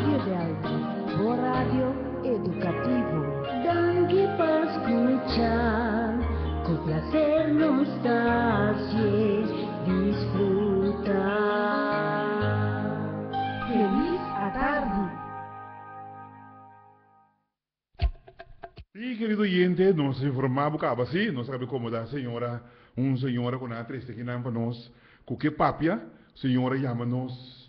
Delta, o radio educativo. Danke por escuchar, con placer nos hace disfrutar. Feliz a tarde. Sí, querido oyente, nos informamos que así, no sabe cómo da señora, un señora con una triste que para nos, que papia, señora llámanos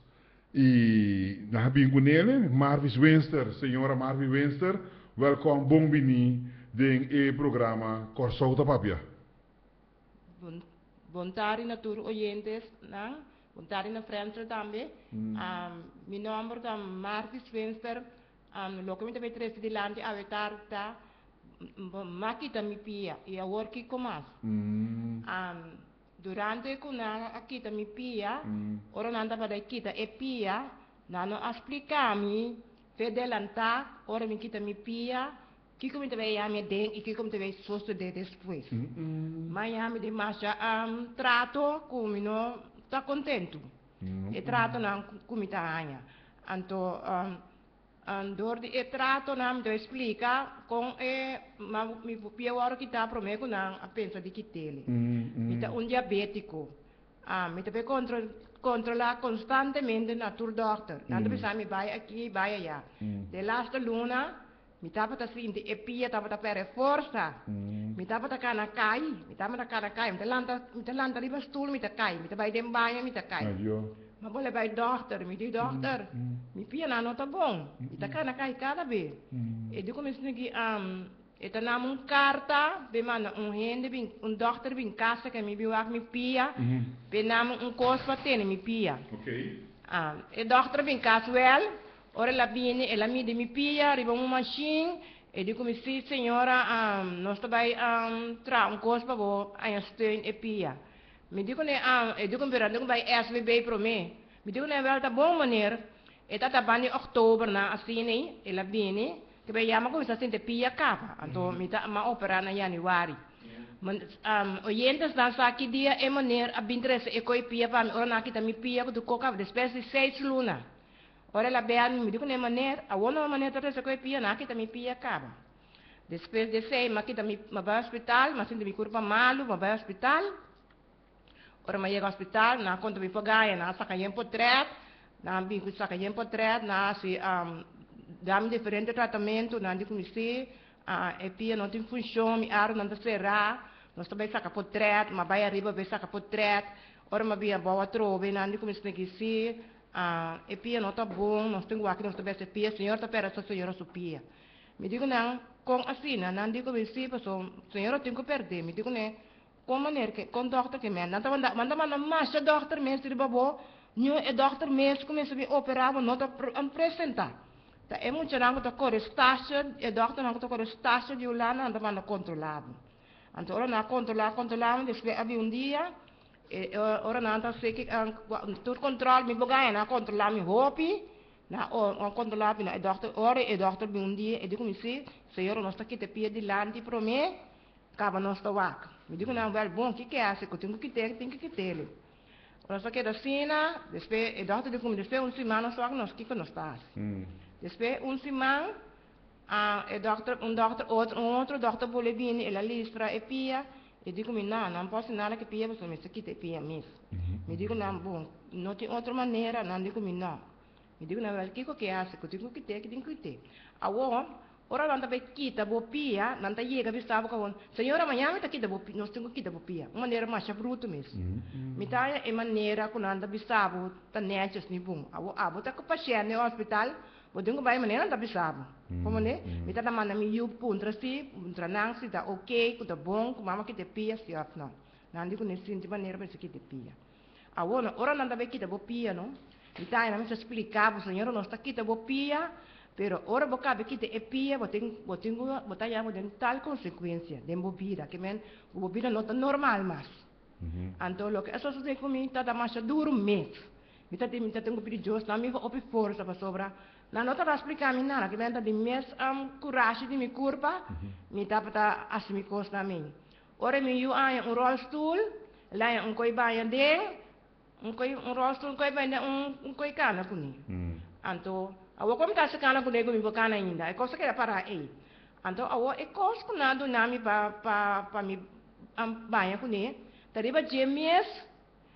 y na bin com ele, Marvis Winster, senhora Marvis Winster, welkom bombini den e programa Corsouta Papia. Bom, tarde na tour oyentes, na? Bom tarde na frente também. Mm. Um, meu nome é Marvis Winster, um, locamente me três de lande a vetar tá makita mi pia e a work comas. Mm. Um, durante kuna akita mi pia, Mm. ora nanda pada kita e pia, nano explicami fedelanta, ora mi kita mi pia, kiko mi tebe ya mi den, e kiko mi tebe sosto de depois. Mm -mm. Miami de Masha um, trato come no sta contento Mm. e trato na come ta anya anto um, door di e trato nam do explica con e ma mi pia waro kita pro me con a pensa di kitele Mm, mm. mi ta un diabetico ah mi ta pe contro controla costantemente na tour doctor nanto Mm. bisa mi vai aqui vai allá Mm. de lasta luna mi tapa ta sinti e pia tapa ta pere forza Mm. mi tapa ta kana kai, mi tapa ta kana kai, mi ta lanta, mi ta lanta riba stoel, mi ta kai, mi ta bij den baia, mi ta kai. Adiós. Ma bole bij dochter, mi di dochter, Mm. mi pia na nota bom, mi ta kana kai kada be. Mm. E di come snigi um e ta nam un carta, be man un hende bin un dochter bin casa che mi biwak mi pia, Mm. be nam un kos patene mi pia. Ok. Ah, e dochter bin casuel, ora la viene e la mi de mi pia, riba un machine, e di come si signora, um, non sto bei um, tra un cospa bo a steun e pia. Mi dico ne um, e dico per andare bei SVB pro me. Mi dico ne wel ta buon manier, e tata bani oktober na asini e la viene, che bei yama come sta sente pia capa, anto mi ta ma opera na januari. Man, um, oyentes dan sa ki dia e manier a bintres e pia pa. Mi ora na kita mi pia ko du koka después de seis luna. Ora la bean mi dico ne maner, a wono maner tata se koi pia na kita mi pia capa. Después de seis ma kita mi ma vai hospital, ma sente mi curva malu, ma vai hospital. Ora ma ao hospital, na conta mi pagai, na saka yen potret, na bi ku saka yen potret, na si um, dam diferente tratamento, na di come si, a e pia non tem função, mi aro não será, nós também saka potret, ma vai arriba be saka potret, ora ma bia boa trove, na di come si que si, a e pia não tá bom, nós temos aqui, nós também se pia, senhor tá pera, só senhora su pia. Mi dico não, com assim, não digo bem si, pessoal, senhora tem que perder, mi digo né, com maneira que com dokter que men nanta manda manda manda mas dokter men siri babo nyo e dokter men come se bi operava nota apresenta ta e muito rango ta core stasio e dokter rango ta core stasio di ulana anda manda controllavo anto ora na controlla controllavo después abi un dia e ora na anta se che tur control mi bogai na controlla mi hopi na o o controlla na e dokter ora e dokter bi un dia e dico mi si se io non sta che te piedi lanti pro me acaba não está vaca. Me digo, não, velho, bom, o que que é? Se eu tenho que ter, tem que ter ele. Ora só que da cena, depois, e dota de como, depois um semana só que nós, que que nós está. Mm. Depois um semana, ah, doctor, um doctor, outro, um outro doctor pode vir, ela listra e pia, e digo, não, não posso nada que pia, mas isso aqui tem pia mesmo. Me digo, não, bom, não tem outra maneira, não digo, não. Me digo, não, velho, o que que é? Se eu tenho que ter, que tem que ter. Agora, Ora nanta be kita bo pia, nanta yega bisabo ka won. Senhora amanhã mita kita bo pia, nós temos kita bo pia. Maneira mais bruto mesmo. Mm. Mitaya e maneira ku nanta bisabo ta neches ni bum. Abo abo ta ko paciente no hospital, bo dingo bai maneira nanta bisabo. Como ne? Mita ta mana mi yu puntra si, puntra nang si ta okay, ku ta bom, ku mama kita pia si af no. Nandi ku ne sinti maneira ba kita pia. Awona, ora nanta be kita bo pia no. Mitaya na mi explicava, senhora, nós tá kita bo Pero ora boca be kite epia boting boting botaya mo den tal consequência de bobida que men bobida não tá normal mas Mhm. anto lo que eso sucede comigo tá da mais duro mês mi tá mi tá tenho pedir mi op força para sobra. Na nota da explicar mi nada que men tá de mês am coragem de mi curva mi tá para assumir costa na mim ora mi yu ai um rolstool lá um coi baia de um coi um rolstool coi baia um um coi cana kuni Mm. Anto Awo como tá secando com nego me bocana ainda. É coisa que era para aí. Então, awo é coisa que nada nami pa pa pa mi am banha com ne. Tariba jemies.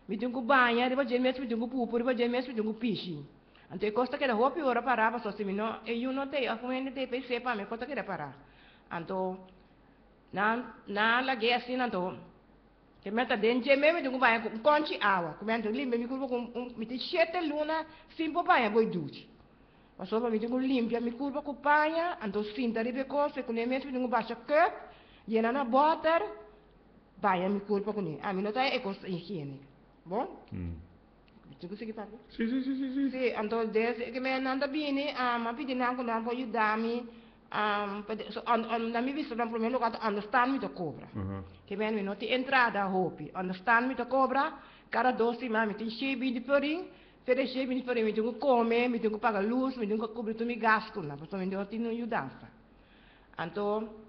Mi tungu banha, riba jemies mi tungu pupu, riba jemies mi tungu pishi. Então, é coisa que era hopi ora para pa so se mi no e you no te a comendo te pe sepa me coisa que era para. Então, na na lagi assim então que meta dentro mesmo de um banho com conchi água que meta limpa me curva com me te sete luna simpo banho boi duche passou para me de um limpia me curva com banha ando sinta ribe coisa com nem mesmo de um baixa cup llena na water banho me curva com nem a mim não tá é coisa higiene bom Mm. tu consegue parar Sì, sì, sì, sì, sì. Sì, anto des che me nanda bini ah ma pidi nango nan po yudami um pede so on on na mi visto dan primeiro lugar understand me to cobra. Che ben mi noti entrada hopi understand me to cobra cara dosi ma mi ti shebi di poring Fede shebi di poring mi tengo come mi tengo paga luz mi tengo cobrir tu mi gasto na perso mi noti no yudanza anto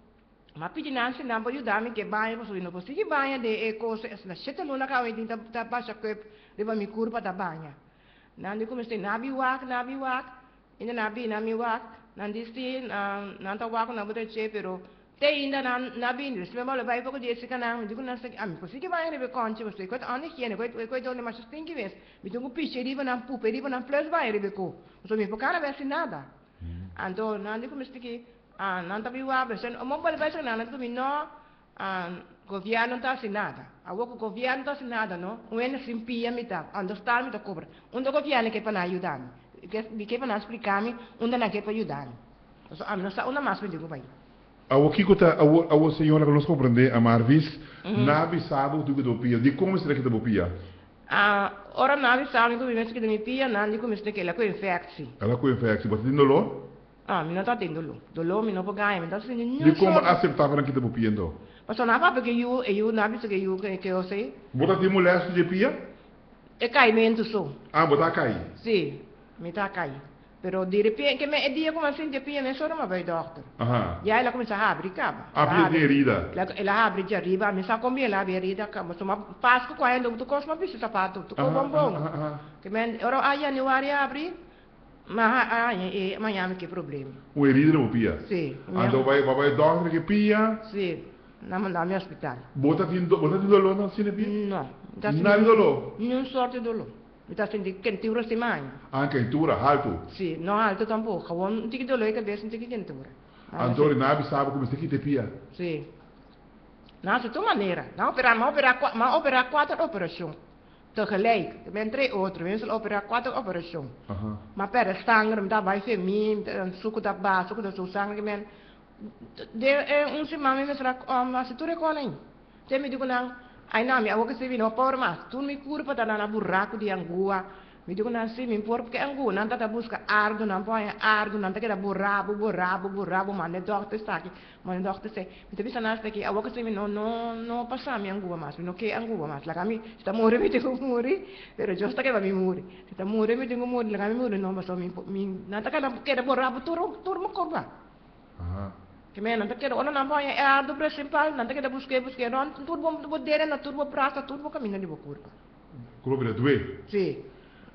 ma pidi nansi nan po yudami che banha perso no posso che banha de e cose na seta luna ka mi ta ta baixa que leva mi curva da banha Nandi kumesti nabi wak, nabi wak, ina nabi nami wak, nandi si nanta wak na buta che pero te inda nan nabi ni sme mala bai poko desi kana mi diku nasa am ko siki bai rebe konche mo ko ani hiene ko ko dole mas stinki ves mi diku piche riba nan pupe riba nan plus bai rebe ko so mi pokana vesi nada ando nandi kumesti ki ah nanta bi wa besen o mo bal besen nan tu mi no ah governo não está assim nada. A o governo está assim nada, não? O ene simpia me tá, understand me tá cobra. Onde o governo que para ajudar me, que que para explicar me, onde não que para ajudar me. So, a mim não está uma mais me digo vai. Awo kiko ta awo awo senhora que nos compreende a Marvis, nabi sabe do que do pia. De como será que do pia? Ah, ora vi sabe que o mesmo que me pia, não digo mesmo que ela com infecção. Ela com infecção, mas não lo. Ah, me não está tendo dolo. Dolo me não pode ganhar, me está sendo De como aceitar que do pia então? Mas não vai porque eu eu não vi que eu que que eu sei. Bota de mulher de pia? É caimento só. Ah, bota cai. Sim, me está caindo. Pero de repente, que me dia como assim de pia, me só não vai doctor. Aha. E aí ela começa a abrir, caba. Abrir de herida. Ela, ela abre de arriba, me sabe como ela abre herida. Mas uma Páscoa com ela, tu costa uma bicha sapato, tu com bombom. Ah, ah, ah. Que men, ora aí a Januário abre, mas aí amanhã me que problema. O herida no pia. Sim. Então vai vai doctor que pia. Sim. Na mandar me hospital. Bota de bota de dolor na cine pia. Não. Nada dolor. Nenhum sorte de dolor. Me tá sentindo quentura semana. Anche in tura, alto. Sim, não alto tampouco. Gewoon um tique dolor e cabeça, um tique quentura. Antônio Nabi sabe como se quita pia. Sim. Não, de toda maneira. Não operar, mas operar, qua- mas operar quatro operações. Tegelijk. Er zijn drie outros. Mensen operar quatro operações. Aha. Maar per stanger, met daarbij veel meer, zoeken dat baas, zoeken dat zo stanger. Men, de, eh, onze mama me sera, um, as tu recolhem. Te me digo não, ai não, me avoca se vino por mas, tu me curva tá na buraco de angua. Me digo não, se me por porque angua, não tá busca ardo, não põe ardo, não tá que da borrabo, borrabo, borrabo, mas ne doctor está aqui, mas ne doctor sei. Me te bisa nas aqui, avoca se no no no passa mi angua mas, no que angua mas, la kami sta muore me digo muore, pero yo sta que va mi muore. Sta muore me digo muore, la kami muore no, mas mi mi, não tá que da que da borrabo turu, turu mo curva. Aha. Que men nanti kira orang nampak yang er do principal nanti kita busque busque non turbo turbo dere na turbo prasta turbo caminho de bocurva. Clube da due. Sì,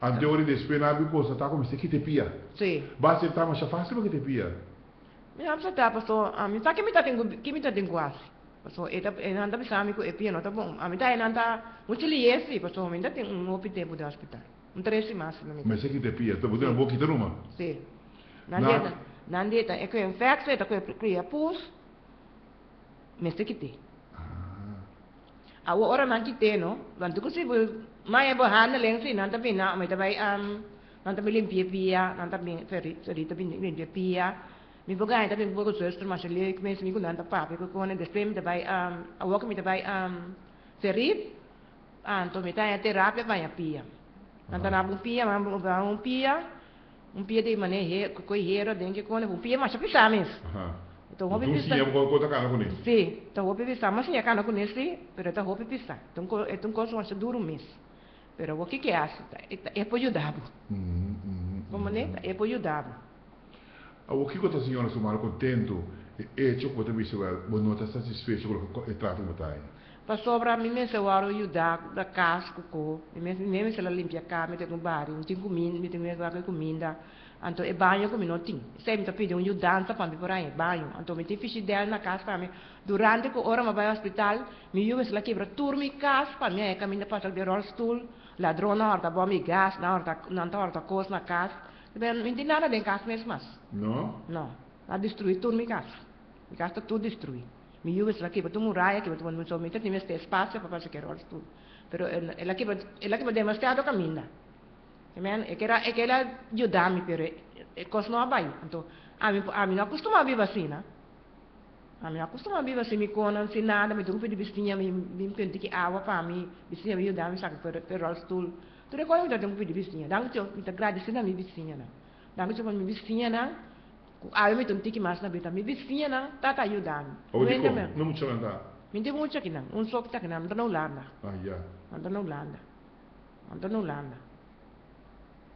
Antônio de Espena Nabi cosa tá como se quita pia. sì. Basta tá mas fácil porque te pia. Mi ha sa ta pasto a mi sa che mi ta tengo che mi ta tengo quasi. Pasto eta e nanda bisa mi ko e piano ta bon. A mi ta e nanda muchili yesi pasto mi ta tengo un opite bu da hospital. Un tresi massimo. Mas se quita pia, tô botando boa quita numa. Sì. Na- Nandieta, nandieta e che infecție, ta che cria pus. Mi sta kiti. Awo ora nan kite no, bantu ko si bu mai bo hana leng si nan ta bina mai ta bai am nan ta bilim pia pia, nan ta bin feri feri ta bin bin pia pia. Mi bo gai ta bin bo ko söster ma shele ke mes mi ko nan ta pa ko ko ne desprem ta bai am awo ko mi ta bai am feri anto mi ta ya terapia vai a pia. Nan ta na bu pia ma bu ba un pia. Un pia de mane he ko ko hero dengue ko ne bu pia ma shapi samis. Então, Então vamos sim, ver eu com ele. Sì, ta hopi pisa, ma sia kana kunesi, pero ta hopi pisa. Tum ko etum ko so duro mes. Pero o que que acha? É po ajudar. Hum, hum. Como né? É po ajudar. O que a senhora sumar contento e e ciò che potrebbe essere buon nota satisfecho con il tratto che tai. Para sobra mi me se waro ajudar da casa cuco mi me me se la limpia casa me tenho bari não tem comida me tenho que comida Anto e banho com não tem. Sempre tá pedindo ajudança para me por aí, banho. Anto me tem ficha dela na casa para mim. Durante que hora me vai ao hospital, me eu se lá quebra turma em casa para mim, é caminho para de rollstool, ladrão na hora, bom me gás, na hora, na hora, coisa na casa. Não tem nada dentro casa mesmo mas. Não? Não. A destruir turma em casa. Em casa está tudo destruído. Me eu se lá quebra tu muralha, quebra tu não somente tem este espaço para fazer que rollstool. Pero ela quebra, ela quebra demasiado caminho. Amen? E quero, e quero ajudar-me, pero e coisa não vai. Então, a mim, a mim não costuma viver assim, né? A mim não costuma viver assim, me conam, sem nada, me trupe de vestinha, me, me pente que água para mim, vestinha me ajudar, me saca per, per. Tudo é coisa que eu tenho de vestinha. Dango tio, me tá agradecendo a minha vestinha, né? Dango tio, me vestinha, né? Aí me tonti que mais na vida, me vestinha, né? Tá tá ajudando. Ou de como? Não muito andar. Me tem muito aqui, não. Um soco tá aqui, não. Não lá, Ah, já. Não não lá, não. Não lá,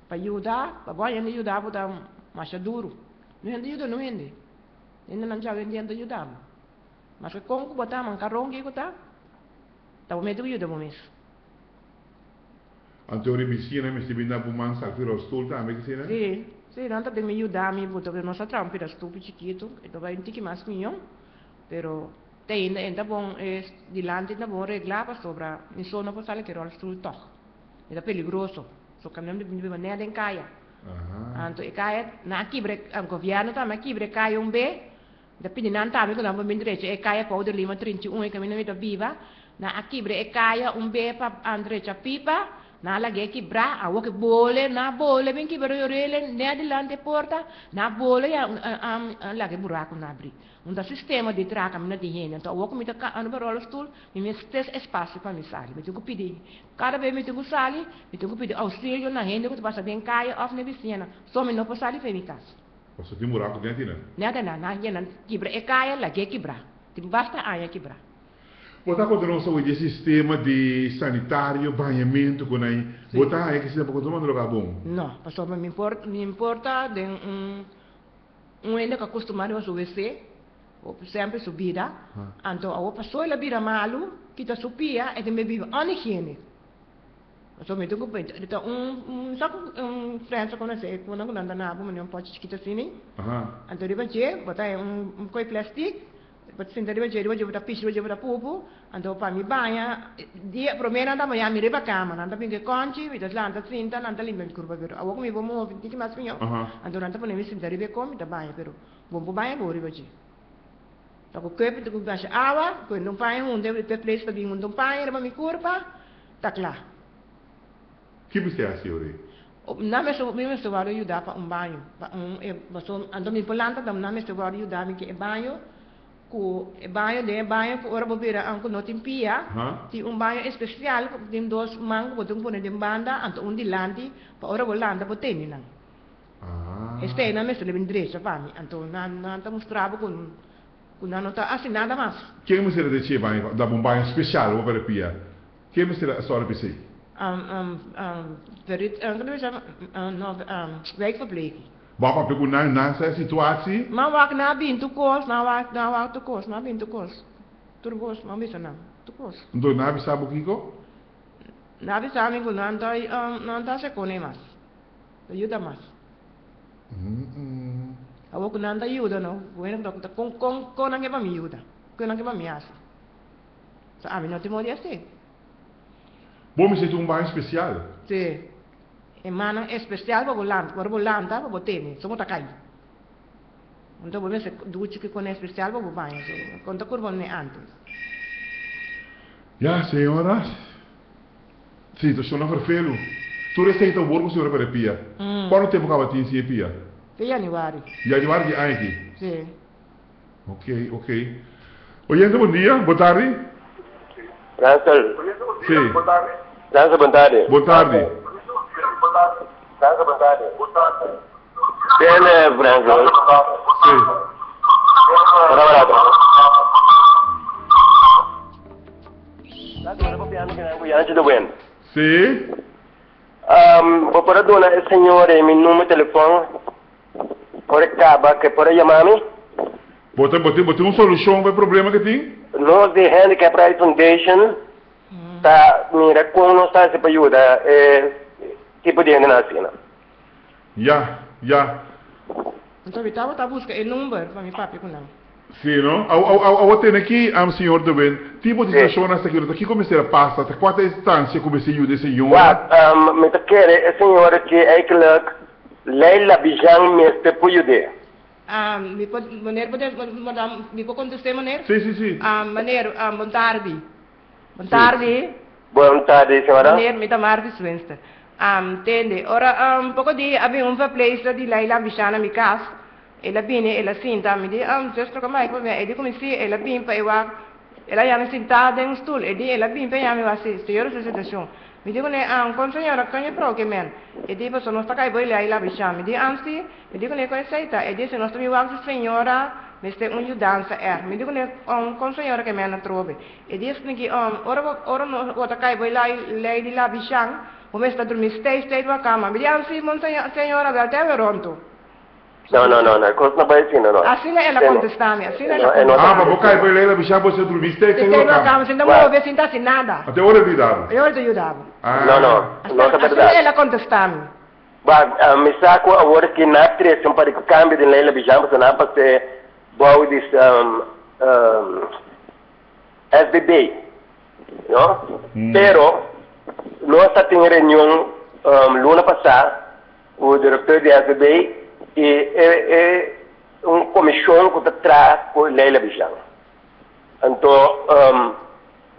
para ajudar, para boa gente ajudar para mais duro. Não é ajuda, não é. Ainda não já vem de ajudar. Mas que como que botar man carrão que tá? Tá o medo ajuda mo mes. Ante ori bisina me sibina bu man sa firo stul ta me que né? Sim, sim, não tá de me ajudar me botar que nossa trampa era stupi chiquito, então vai um tique mais minho, pero tem ainda ainda bom é dilante ainda bom reglar para sobra, me sono para sair que o stul toch. É perigoso. So kami namin di mana ada kaya. Aha. Anto e kaya na kibre ang governo ta ma kibre kaya um be. Da pidi nan ta mi ko namba min direito e kaya pa uder lima 31 e kami namin da viva. Na akibre e kaya um be pa andre cha pipa. Na lagi kibra awo ke bole na bole ben kibre yorele ne adelante porta na bole ya am lagi buraco na abri. Um da sistema de traca mina de renda. Então, eu comida ano para o stool, me me estes espaço para me sair. Me tenho que pedir. Cada vez me tenho que sair, me tenho que pedir auxílio na renda que passa bem caia off na vizinha. Só me não posso sair para minha casa. Você tem buraco dentro, né? Nada na na renda quebra é caia que quebra. Tem basta aia quebra. Botar nós hoje sistema de sanitário, banhamento, com aí. Botar aí que para controlar no lugar bom. Não, pastor, me importa, me importa de um um ainda que acostumado a WC sempre subida. Ah. Então, a pessoa ela vira malu, que está subia, e também vive anihiene. So me tuko pwede. Dito, um, um, sa um, friends ako na sa eko na kung nanda na pochis kita sini. Aha. Anto di ba je, bata um, um koi plastic, But sinta di ba je, di ba je bata pish, di ba je bata pupu, anto pa mi banya, di promena da ma ya mi riba kama, nanda pinge konchi, vita slanta sinta, nanda limben kurba pero. Awak mi bomo, di ki mas pinyo. Anto nanda pa nemi sinta ribe kom, ita banya pero. Bombo banya bo riba je. Tako köpet ko gasha awa, ko nung pae hunde, pe place pa bi mundong pae, riba mi kurpa, takla. Que você assim, Ori? Na me so me so waro yuda pa um banho. Pa um e baso ando mi polanta na me so waro yuda mi ke banho. Ku banho de banho ku ora bobira ang ku notin pia. Ti un banho especial ku dim dos mang ku tung pone dim banda anto un dilanti pa ora volanda po teni nang. Ah. Este na me so le bindrecha pa mi anto na na ta mostrava kun kun na nota assim nada mais. Quem me será de che banho, da um banho especial, vou para pia. Me será só para PC? Um um um verit sa no um wijkverpleging. Bapa pe ku na na sa situasie. Ma wak na bin tu kos, na wak na wak tu kos, na bin tu kos. Turbos, ma bisa na. Tu kos. Ndo na bi sabu kiko? Na bisa amin ko nanta um nanta se kone mas. Ayuda mas. Mm. Awo ko nanta ayuda no. Bueno, dok ta kong kong kong nang ba mi ayuda. Kong nang ba mi asa. Sa amin no timo dia se. Bom, me sinto um banho especial. Se. E mana especial ba bolan, ba bolanta ba boteni, somo takai. Então, vou ver se duche que com especial ba banho. Conta curva ne antes. Ja, senhora. Sim, estou chorando vervelo. Tu receita o borgo, senhora, para pia. Mm. Quanto tempo acaba de se pia? Pe januari. Já de vargue aqui. Se. Ok, ok. Oyente, bom dia, boa tarde. Ransel, Sim, Ransel Bantade. boa tarde. Ransel Bantade. Tiene Ransel. Sim. Vou antes do bem. Sim. Um, vou para dona el señor e mi número de telefone. Por acaba que por chamar-me. Bota, bota, bota uma solução para o problema que tem. nós de Handicap Rights Foundation, tá, mira, como nós está se para ajudar, é, tipo de gente na cena. Ja, ja. Então, eu estava a buscar o número para meu papi com não. Sim, não? Ao ter aqui, am senhor de bem, tipo de Sim. situação nesta aqui, comecei a passar, até quanta distância comecei a ajudar senhor? Um, me te kere, a senhora que eigenlijk Leila Bijan meste para ajudar. Ah, me pode, maneiro, pode, madame, me pode contestar, maneiro? Sim, sim, sim. Ah, maneiro, ah, boa tarde. Boa tarde. Boa tarde, senhora. Maneiro, me chamar de Swenster. Entende? Ora, um pouco di, abbiamo un place di lei la vicina mi casa. E la bine, e la sinta, mi di, ah, sestro come mai, come, e di come si, e la bimpa, e wa, e la jana sintada in un stool, e di, e la bimpa, e mi va, si, sto io, si, situazione. Mi dicono, ah, un consigliere, che ne pro che men. E di, sono sta kai, poi lei la vicina, mi di, anzi, mi dicono, come sei, e di, se non sto mi va, signora, mi stai un giudanza er. Mi dicono, un consigliere che men trove. E di, che, um, ora, ora, no, ora, kai, poi lei, lei di la vicina, come sta dormendo, stai, stai, tua cama. Mi di, anzi, signora, del te, veronto. Não, não, não, não, coisa não vai assim, não, não. Assim ela Sim, não. contesta-me, assim Não, ela é não. Ah, mas vou cair para ele, ela bichar você dormir, você Se tem tem que uma cama, se não Vai. vou ver, se não assim nada. Até hora de idade. Eu te ajudava. Ah. Não, não, não é Assim verdade. ela contesta-me. Ba, uh, me saco agora que na três um para que cambie de Leila Bijan, porque não para ser bom de SBB, não? Pero nós está tendo reunião um, luna passada, o diretor de SBB e é, é uma comissão que está atrás com Leila Bijan. Então, um,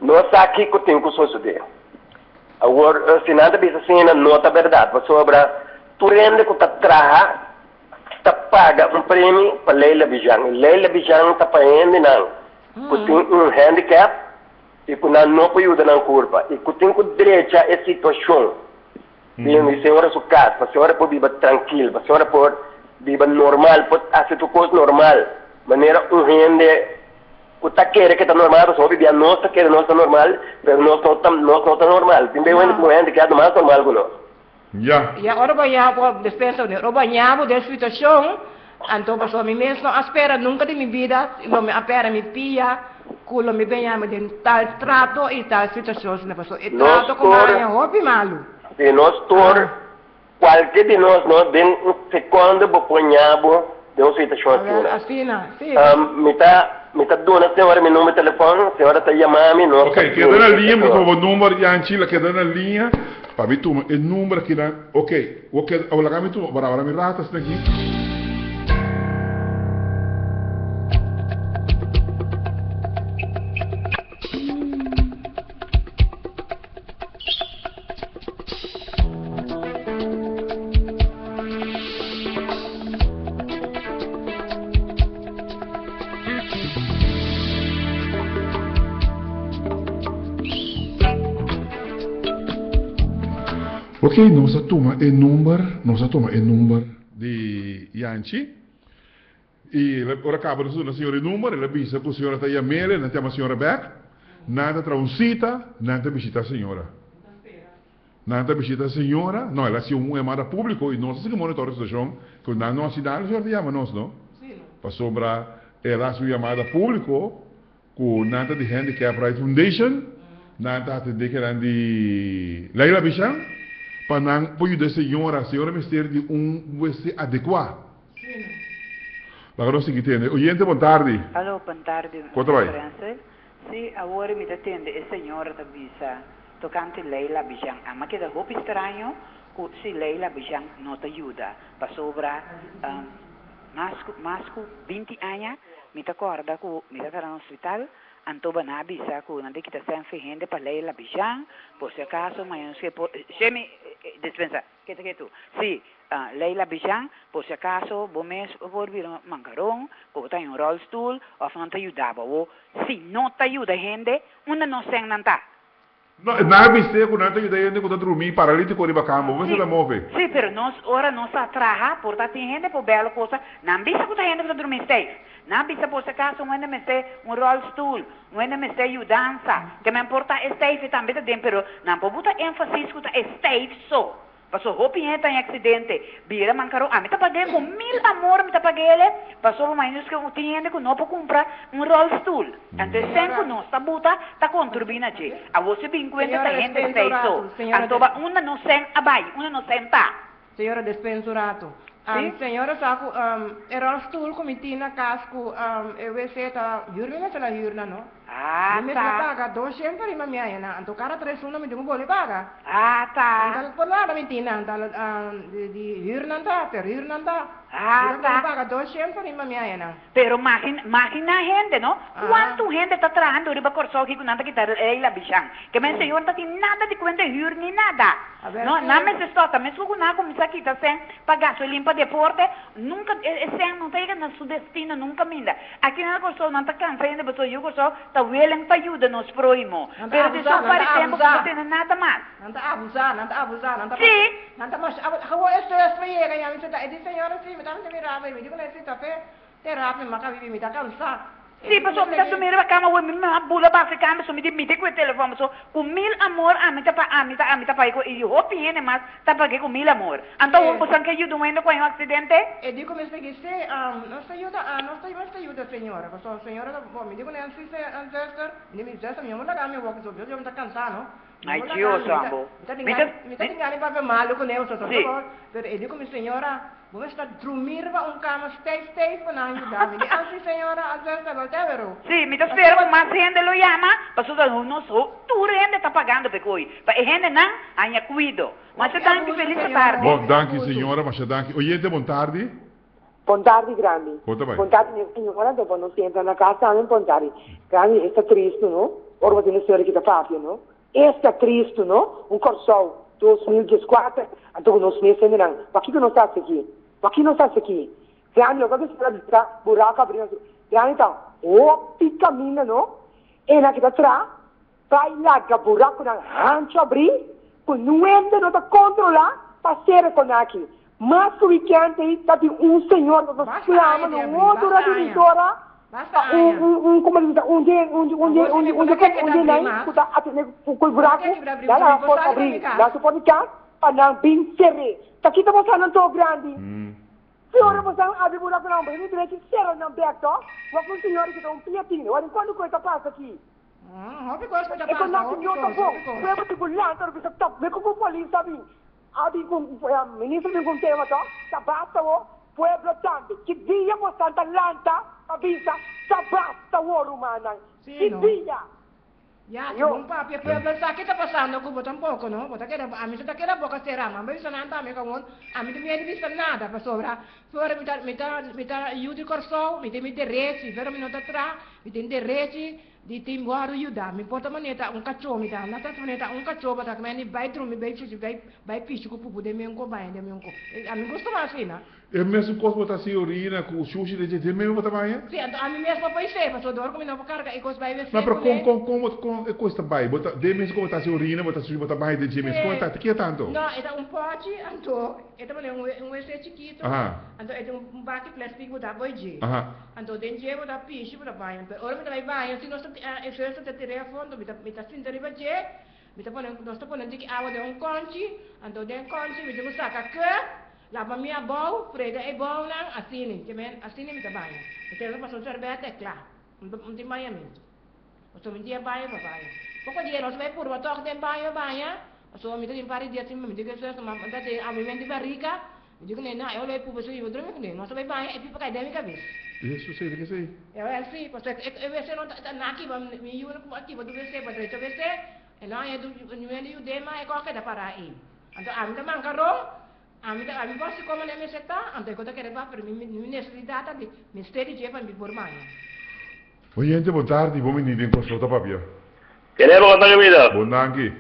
nós aqui que temos que suceder. Agora, se nada bisa cena nota verdade, para sobra, tu rende que tá traha, tá paga um prêmio para Leila Bijan. Leila Bijan tá pagando não. Que tem um handicap e que não não pode ajudar na curva. E que tem que direito a situação. E a senhora sua casa, para a senhora pode viver tranquila, para a senhora pode viver normal, pode fazer tudo coisa normal. Maneira um rende o tá querendo que tá normal, só viver nós tá querendo nós tá normal, mas nós não tá nós não tá normal. Tem bem um momento que é mais normal que nós. Ja. E agora banhava a despensa, né? Eu banhava da situação, então passou me mesmo, não espera nunca de minha vida, não me espera me pia, culo me banhava de tal trato e tal situação, né? Passou, e Nós trato com fora- a roupa malo. E nós todos, qualquer de nós, nós tem um segundo boponhabo de uma situação assim. Assim? Sim. Me tá me tá dando a senhora de telefone, a senhora tá chamando, nós. Ok, queda na linha, por favor, número, já anchila, queda na linha. Para mim, tuma, o número aqui na... Ok, ok, agora kami tuma, para agora me ratas aqui. Ok, nós toma o número, nós toma o número de Yanchi. E ora acaba na senhora número, ela avisa que a senhora está chamando, não tem a senhora back. Nada transita, nada visita a senhora. Nada visita a senhora, não, ela é um chamada público e nós que monitora a situação, que na nossa cidade a senhora chama nós, não? Para sobra, ela é uma chamada público, com nada de Handicap Rights Foundation, nada de que era de Leila Bichang, para não apoio da senhora, a senhora ministério de um você adequado. Agora o seguinte, oyente, boa tarde. Alô, boa tarde. Quanto vai? França. Sim, agora me atende a senhora da visa, tocante Leila Bijan. A ma queda roupa estranho, que se Leila Bijan não te ajuda. Para sobra, um, masco, masco, 20 anos, me te acorda que me te no hospital, Antoba na bisa que não tem que estar sem gente para Leila Bijan, por se acaso, mas não sei, por, se me, dispensa, que te que tu? Sim, ah, Leila Bijan, por se acaso, bom mês, por vir um mancarão, por estar em um rollstool, ou não te ajudava, ou se não te ajuda gente, uma não sem não tá. No, na viste con tanto ayuda gente tanto dormir paralítico riba campo, você la move. Sim, pero nós, ora nós a trabalhar, por estar tem gente por bela coisa, não bisa que a gente para dormir. Não bisa por se acaso, um ainda me sei um rollstool, um ainda me sei dança, que me importa safe também, tem, pero não pode botar ênfase é safe só. Passou roupa em em acidente. Bira man caro, ah, me tá pagando com mil amor, me tá pagando. Passou mais que eu tinha que não para comprar um roll stool. Então, sempre não, está buta, tá contribuindo aqui. A você bem conta tá gente fez senhora, Então, uma não senta abai, uma não senta. Senhora Despensurato. Sim? Um, senhora saco, um, era o stool comitina casco, um, eu sei tá, yurna se la yurna no? Ah, Me tá. paga dois sempre ma minha na, anto cara três una me dimo boleh paga. Ah, tá. Antal por lá me tina, antal um, di, di yurna ta, ter yurna ta. Ah, Então, tá. paga dois sempre ma minha na. Pero máquina, máquina gente, ¿no? Ah. ¿Cuánto gente está trabajando arriba corso aquí con nada que está ahí la bichán? Que me señor no tiene nada de cuenta hyr ni nada. A ver, no, sí. nada me se está, también su guna con mis aquí está sen, para gasolina, para deporte, nunca, eh, sen no llega a su destino, nunca minda. Aquí en el corso no está cansado, pero yo corso está willing para ayudar nos próximo. Anda Pero de abusar, eso para anda tiempo que no abusar. tiene nada más. Nanta abusar, nanta abusar, nanta Sí. Nanta mas hawo stress pa yega yam sa edi senhora si mitam se mira me digo na si tape terapi maka vivi mita kansa. Sì, ma so, mi da sumire la cama, vuoi mi ma bula ba se cama, so mi di mi te quel telefono, so con mil amor, amita pa amita amita pa iko, io ho piene mas, ta pa che con mil amor. Anto Sì. un po' anche io domenica qua in accidente? E dico mi se se um non sta aiuta, ah, non sta aiuta aiuta signora, perché signora da bo mi dico ne anzi se ancestor, mi mi zesta mi mola kami wo so io mi ta kansa no. Ai, Dio santo. Mi ta Mi tinggal ta- mi ta mi- tinggal pa malo con eu so so. Sì. Pero e dico mi signora Come sta dormir va un cama stay stay con anche da mi. Anzi signora, ancestor, volta vero. Sì, mi da spero che más gente lo llama, pa so da non so, tu gente sta pagando per cui. Pa e gente nan, anya cuido. Ma se tanto felice tardi. Bom, danke signora, mas danke. Oyente, bom tarde. Pontardi grandi. Conta bem. Pontardi mia signora dopo non si entra na casa non Pontardi. Grandi sta triste, no? Ora tiene storia che da papia, no? Esta triste, no? Un corso 2014, anto non si mette neanche. Ma chi non sta aqui? Ma chi non sta aqui? Grandi, lo che sta da buraca prima. Grandi tá. Oh, picca mina, no? E na da tra, vai lá che buraco na hancio abri, con nuente non da controlla, passare con aqui. Mas o weekend aí tá de um senhor que Basta clama aí, no Debbie, outro basta da aí. editora. Basta Um, aí. um, um, como ele diz, um dia, um dia, um dia, um dia, um dia, Você quer um dia, abrir nem, mais? kuda atene com o buraco, Você quer abrir lá mais? lá Você pode sabe abrir, brincar? lá tu pode cá, para não bem serre. Tá aqui tá mostrando tão grande. Hum. Senhora, você abre buraco não, bem, não que serra não perto, vou com o senhor que tá um piatinho, olha quando coisa passa aqui. Ah, hobby ko sa É quando pasa, o hobby senhor ko, tá bom, hobby ko. foi para te bulhar, tá bisa top, vê como o polícia sabe. Abi com a ministra de com tema tá, tá basta o pueblo tanto, que dia mo Santa Lanta, avisa, tá basta o rumana. Que Sino? dia. Ya, Yo. kung pa, pia pueblo sa kita pasando ko botan poco, no? Bota kera, ami sa kera boka sera, ma bai sana anta mi kawon, ami de mi bisa nada pa sobra. Fora mi ta mi ta mi ta yudi corso, mi te mi de reci, pero mi nota tra, mi te de reci, di tim waru yuda, mi bota maneta un cacho mi ta, nata maneta un cacho bata kama ni bai drum mi bai fishi bai bai fishi ko pupu de mi ko bai de mi ko. Ami gusto ma sina. É mesmo cosmo tá se urina com o sushi de gente, mesmo tá bem? Sì, anto ami mesmo poi se, pa so dor ko mi no carga e cos bai ve Mas para com com com com é coisa bem, bota de mesmo como tá se urina, bota sushi, bota bem de gente, como tá, que é tanto? No, ito un pochi, anto, ito man yung un WC chiquito. Aha. Anto, ito un baki plastic mo da G. Aha. Anto, den G mo da pishi mo da. Pero ora mo da bayan, sino sa e so sa telefono, mita mita sinta riba G. Mita po nang nosto po nang diki awa de un conchi. Anto, den conchi, mita mo saka ke. Lapa mia bau, prega e bau nang asini. Kemen asini mita bayan. Mita lo paso ser bete kla. Untuk untuk bayan mi. So mi dia bayan pa bayan. Poko dia no sabe purwa tok den bayan bayan. So mi tadi pari dia tim mi diga so sama anda te ami men di barrica. Mi diga ne na eu le pu beso io dorme ne. No sabe bayan e pi pakai demi kabis. Isso sei, que sei. Eu é assim, porque eu vê se não tá na aqui, vamos me eu não aqui, vou ver se para direito ver se. E não é do no meio de ma é qualquer da para aí. Então a mim também carro. A mim a mim posso como nem me seta, então eu tô querendo para para mim me necessidade de me steady je para me por mais. Oyente, bom tarde, vou menino em costa tá papia. Queremos contar que vida. Bom danke.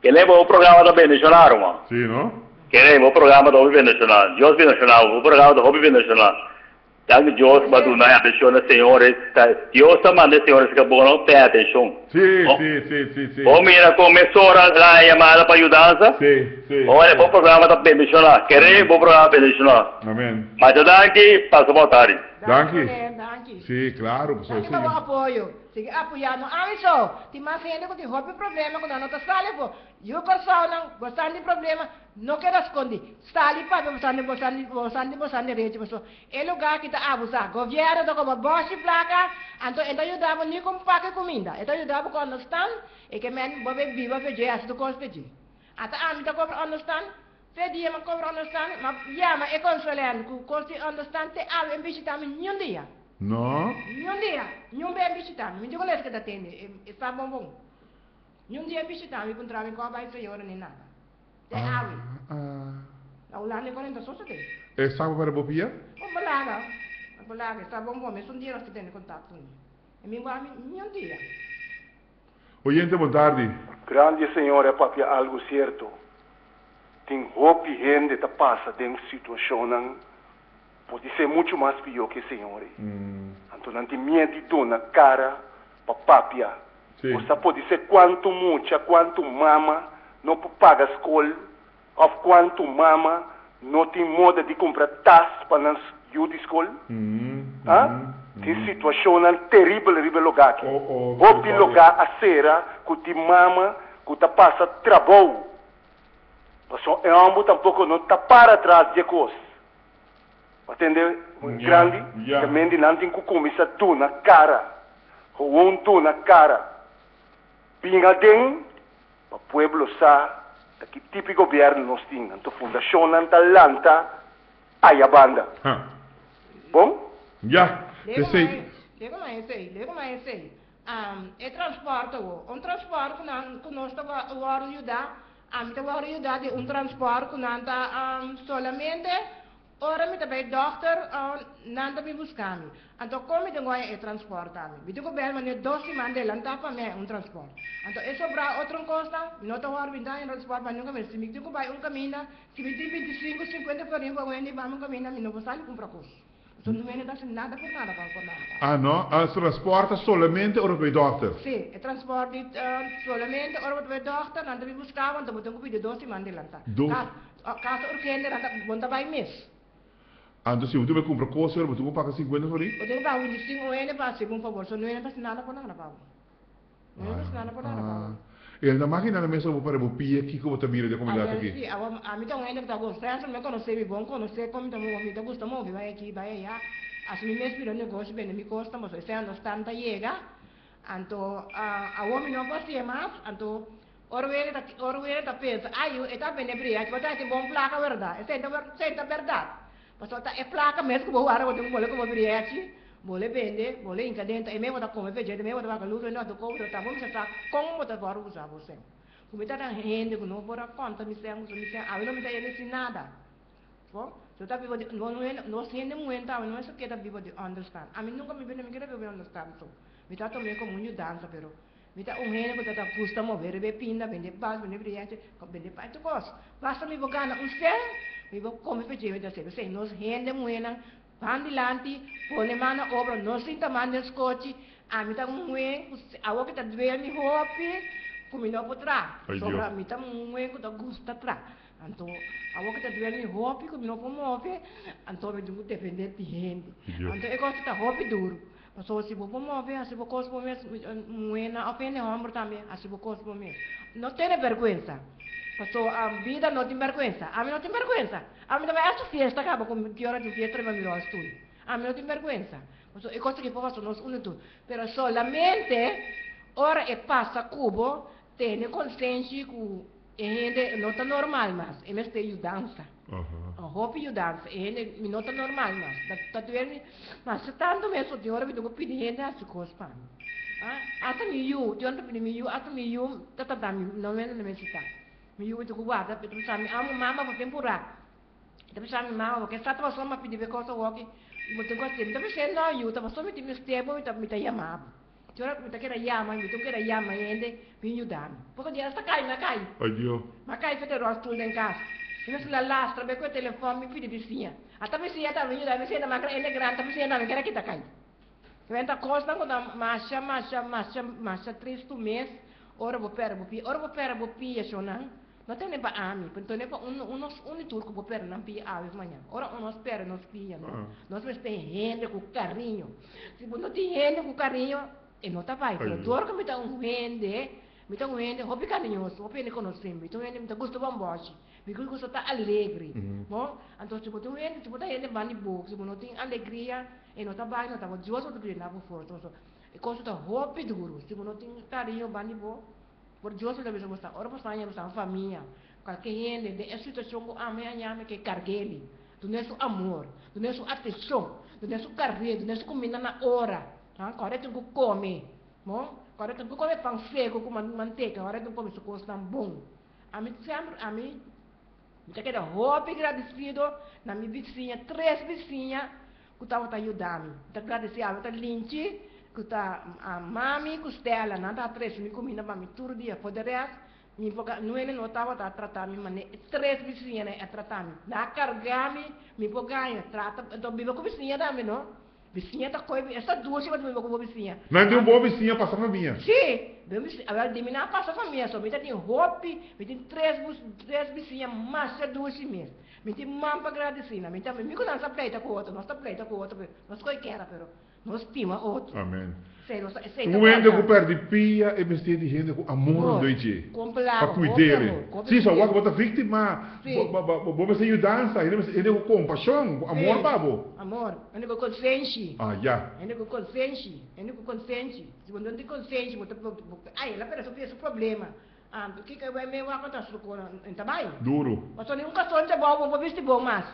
Queremos o programa da Nacional, uma. Sim, não? Queremos o programa da Hobby Nacional. Deus Nacional, o programa da Hobby Danke tu não é abençoa senhores. Está mandando senhores que bom não tem atenção. Oh. sì, sì, sì. O mira começou a chamada para ajudança. Sì, sì. Olha, bom programa da pensionar. Querer bom programa da pensionar. Amen. Mas eu daqui, passa boa tarde. Danke. Danke. Danke. Sì, claro, pessoal. Danke pelo apoio. Sige apoiando. Aviso, ti masende ko ti hopi problema ko na nota sale po. Io corso nang bastante problema, no que nascondi. Sali pa be bastante bastante bastante bastante rete so. E lugar kita abusa. Governo to como bosi placa, anto enta ajudava ni com paque comida. Enta ajudava com understand e que men bobe viva fe je as to cospeji. Ata am ta ko understand. Fe dia ma ko understand, ma ya ma e consolen ku costi understand te al embici tam nyondia. No? Nyun dia, nyun be ambiscitar, mi dico lei che da tende, e sta bom bom. Nyun dia ambiscitar, mi puntrava in qua vai sei ore ni nada. Te avi, Ah. la ulane con enta sosa te. E sabe para bopia? O balaga, o balaga, sta bom bom, e son dia che tende contatto ni. E mi va mi nyun dia. Oyente, boa tarde. Grande Senhor é papia algo certo. Tem roupa e gente que passa dentro de situação pode ser muito mais pior que Senhor. Mm. Então não tem medo na cara para papia. Sim. Você pode ser quanto mucha, quanto mama não paga escola, ou quanto mama não tem moda de comprar tas para não ir de escola. Mm. Ah? Tem situação terrível, terrível lugar aqui. Oh, oh, sorry. lugar a cera, que te mama, que te passa trabalho. É ambo tampouco não está para trás de coisa. Yeah, grande, yeah. também de não tem que começar tu na cara. Ou um tu na cara. Pinga den, para o pueblo sa, que típico governo nós temos. Então, fundação não talanta, aí a banda. Ah. Bom? Lego te sei. lego mais sei, lego mais sei. Um, e transporte um transporte que não que nós estava ajudar, a mim estava ajudar de um transporte que não está um, solamente ora me também doctor um, não está me buscar me. Então como eu tenho é transporte a mim. Me digo bem, mas dois semanas de lá para mim um transporte. Então é sobrar outra coisa, não está a ajudar em transporte, mas nunca me se me digo vai um caminho, se me tem 25, 50 por aí, vou indo vamos caminho, me não vou sair comprar coisa. Então não é nada por nada para nada. Ah, no? Ah, transporta solamente ora i doctor. Sì, e trasporti eh, solamente ora dove dochter, dan devi buscare, want dan moet ik de dosi man di lanta. Do- Caso urgente, dan want daarbij mis. Ando se tu vai comprar coisa, ora tu paga 50 por aí. O tengo pa windi sing o ene pa según favor, so no ene pa sinana po na na pa. No ene pa sinana po na na pa. E na macchina na mesa vou para bopia, que como também de comunidade aqui. a, a mi tong ene ta go, senso me conoscevi buon, conosce come ta mo mi ta gusto mo, vi vai aquí, vai allá. As mi mes piro negócio bene mi costa, mo so se ando stanta llega. Anto a a uomo non posso mais, anto Orwell ta pensa, ai eta bene bria, ti bota ti buon placa verdad. E senta ver- senta verdad. Passo ta e placa mes ko wara ko dum bole ko bria ci. Bole bende, bole in cadenta e me vota come fece, me vota ka luto no to ko ta mo sa ta como ta varu usa você. Come ta dan hende ko no conta mi sem, mi sem, a não me ta ele sin nada. Bom, so ta de no no no sende muenta, no eso que ta vivo de understand. A mí nunca me viene me vivo de understand so. Mi ta to me como un danza pero mi ta un hene ko ta custa mover be pinda, bende bas, bende brillante, bende pa to cos. Basta mi bogana un sem, come fece me ta se, se nos hende muena pandilanti, pone mana obra, no sinta manda scotch, a mi ta muen, a wo que ta dve mi hopi, come no potrà. Ai, Sopra Dio. mi ta muen ko ta gusta tra. Anto, a wo que ta dve mi hopi, come no pomove, anto mi dungu depende di gente. Dio. Anto e costa ta hopi duro. So si bo pomove, a si bo cos pomes, muena, opene hombro também, a si bo cos pomes. No tiene vergüenza. Pasó a vida no tiene vergüenza. A mí no tiene vergüenza. A no me hace fiesta, acaba con que hora de fiesta y me miró al estudio. A no tiene vergüenza. Pasó, es cosa que puedo hacer, no es un tú. Pero solamente, ahora es pasa cubo, tiene conciencia que es gente no está normal más. Es me está ayudando. Aham. A roupa e o dança. Ele me nota normal, mas tá, tá doendo, mas tanto mesmo de hora me dou pedindo as coisas para mim. Ah, até me eu, de onde me eu, até me eu, tá tá tá, não é na mesma Me eu tu guarda, tu sabe, amo mama para temporar. Tu sabe mama, porque está tava só uma pedir coisa walk, eu tenho que ter, tu sabe não, eu tava só me me stebo e tá me tá chamando. Tu ora me tá querendo chamar, me tu querendo chamar ainda, me ajudar. Porque dia está cai, na cai. Adio. Ma cai fete rosto in casa. Io sulla lastra, be quel telefono mi fidi di sia. A ta mi sia ta mi da mi sia ma gra ene granta mi sia na mi kera kita kai. Venta costa quando marcha, marcha, marcha, marcha três do mês, ora vou pera, vou pia, Não tem nem para ami, então nem para um um um turco vou pera não pia ave manhã. Ora nós pera nós pia, não. Nós mas tem gente com carinho. Se não tem gente com carinho, e não tá vai. Pero turco me dá um gente, me dá um gente, hobby carinhoso, hobby ne conhecemos. Então ele me dá gosto bamboche. Porque gosto tá alegre. Bom, então se você tem gente, se você tem bani book, se não tem alegria, e não tá vai, não tá bom. Não tem nada por. Então, e coisa tá hobby duro. Se não tem carinho, bani book, por não deve gostar. Ora você está em família. Qualquer gente, de essa situação que ame a nhame que carguele. Do nosso amor, do nosso atenção, do nosso carreiro, do nosso comida na hora. Tá? Agora tem que comer. Bom? Agora tem que comer pão seco com manteiga. Agora tem que comer coisa tão bom. A mim sempre, a mim, me quero roupa agradecido na minha vizinha, três vizinhas que estavam ajudando. Está agradecido, está linche, está a mami, não está três, me comida para mim todo dia, poderia mi poga não ele não estava a tratar me mas três vizinhas né a tratar me na cargar me me poga trata então vivo com vizinha da me não vizinha tá coi essa duas se vai vivo com vizinha Não tem um bom vizinha passar na minha. sim bem vizinha agora de mim não passa família só me tem roupa me tem três bus- três mas é duas mesmo. Me tem mampa agradecida me tem me conhece pleita com outro nós tá pleita com outro nós coi quer pero nós estima outro Amém. ende que perde pia e vestir de gente com amor ije. Complavo, Para cuidar. Sim, só que bota vítima. Vou você ajudança, ele ele com compaixão, amor babo. amor eu não consciente Ah, já. Ele com consciente, ele com consciente. Se você não tem consciente, você ai, ela pera sofrer esse problema. Ah, o que que vai me contar sobre o também? Duro. Mas só nenhum cação de bom, vou se bom mas.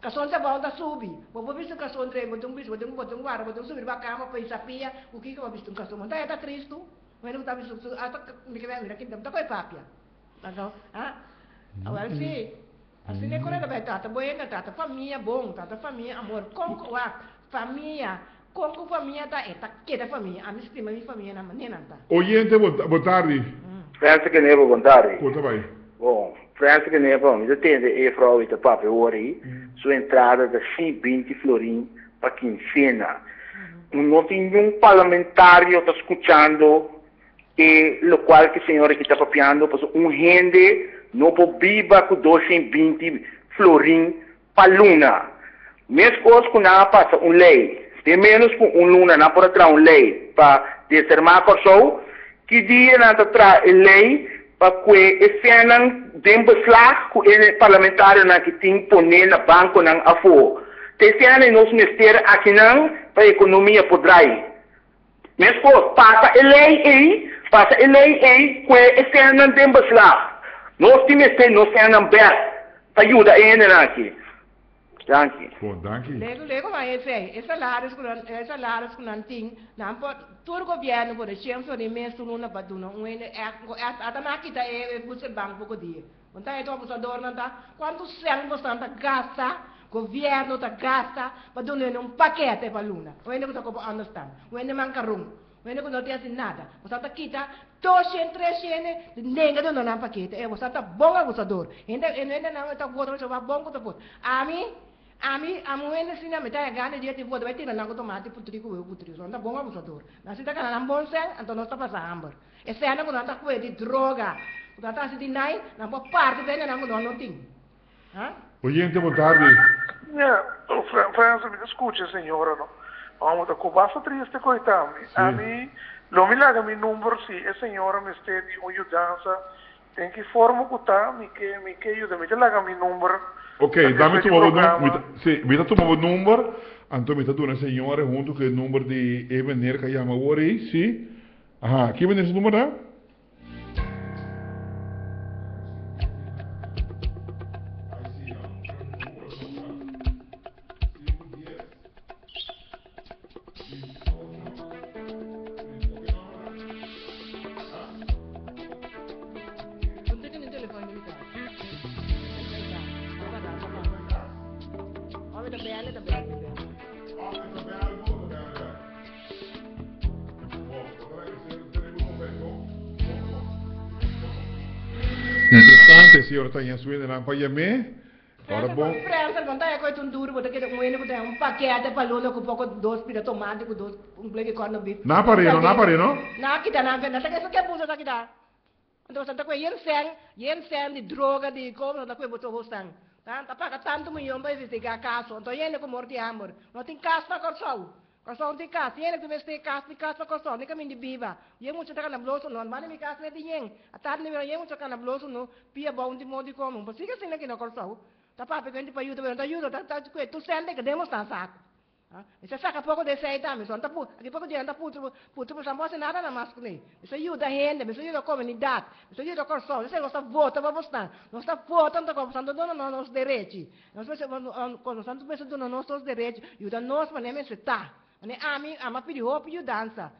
De bom da subi. Vou ter um bicho, vou ter um botão guarda, vou ter um subir para cama para ir sapia. O que que vai visto cação? Tá tá triste. Mas não tá visto, ah, tá me quer ver aqui, tá papia. Tá não? Ah? Agora sim. Assim é correta, vai tá, tá boa, tá família bom, tá família amor. Como a família, como família tá, é tá que da família, a minha estima minha família na maneira tá. Oyente, boa boa tarde. Pensa que nevo contare. Conta vai. Bom, pensa que nevo, me atende e frau e papi ori, sua entrada da 120 florim para quincena. Não tem nenhum parlamentário está escutando e lo qual que a senhora que está papiando, pois um gente não pode viver com 220 florim para luna. Mesmo coisa que não passa uma lei, de menos com um luna não pode trazer uma lei para desarmar a pessoa, que dia não tra lei para que esse ano de beslag que ele parlamentário na que tem poner na banco não afo. Esse ano nós ministério aqui não para a economia poderá ir. Mesmo coisa, passa a lei aí, passa a lei aí que esse ano de beslag. Nós temos que nós temos aberto para ajudar ele aqui. Danke. Bom, danke. Lego, lego, mas esse aí, esse salário que não, esse salário que não tem, não pode, todo governo pode chamar sobre mês tu não pode não, um ele é, até na kita é buscar banco por dia. Então é todo abusador não tá, quanto cem você tá gasta, governo tá gasta, para donar um paquete para luna. O ele que tá como understand, o ele manca rum. O ele que não tem assim nada, você tá kita, dois três nenga do não paquete, é você tá bom abusador. Ainda ainda não tá voto, você vai bom que tá voto. A mim Ami, amu ene sina meta ya gane dia tipo vai tirar nango tomate putri ku putri so anda bonga abusador. Na sita kana nam bon sen, anto no tapa sa amber. Esse ano quando anda com de droga. Quando anda se dinai, na po parte bene nango no no ting. Hã? Oyente, boa tarde. Yeah, Fra- França, me escute, senhora, no. Vamos, com basta triste, coitado. A mim, não me larga meu número, se a senhora me esteja de ajudança, tem que forma que tá, me que, me que ajuda, me larga meu número. Ok, Perché dame tu questo nuovo programma- numero. Sì, mi dà tu nuovo numero. Anto mi dà tu una signora junto con il numero di Ebener che chiama ora, sì. Ah, chi viene il numero? da? Interessante, signora Tania Sweden, pa me. Ora bom. Prensa, não tá com um duro, botar que um eno, botar um paquete para lula com pouco dois pira tomate, com dois um bleque corno beef. Na pareno, na pareno. Na kita na venda, tá que isso que busa tá kita. Então você tá com yen sen, yen sen de droga de como tá com botou rostang. Tá? Tá paga tanto milhão para investigar caso. Então yen com morte amor. Não tem caso na corsau. Corsau tem caso. Yen que veste caso, tem caso na corsau. Nem caminho de biba. Yen muito tá na bloso não, mas nem caso nem de yen. A tarde nem yen muito tá na bloso não. Pia assim. Tá para ajuda, não ajuda, tá tá com tu sente que demos tá saco. Isso saca pouco de sei também, só tá pu, aqui pouco de anda puto, puto por sambo nada na máscara nem. Isso ajuda a gente, isso ajuda a comunidade, isso ajuda a corção, isso gosta vota para você, nós está votando com santo dono nossos direitos. Nós pensamos quando santo pensa dono nossos direitos, ajuda nós para nem tá. Né, a mim, a ma pedi roupa e dança.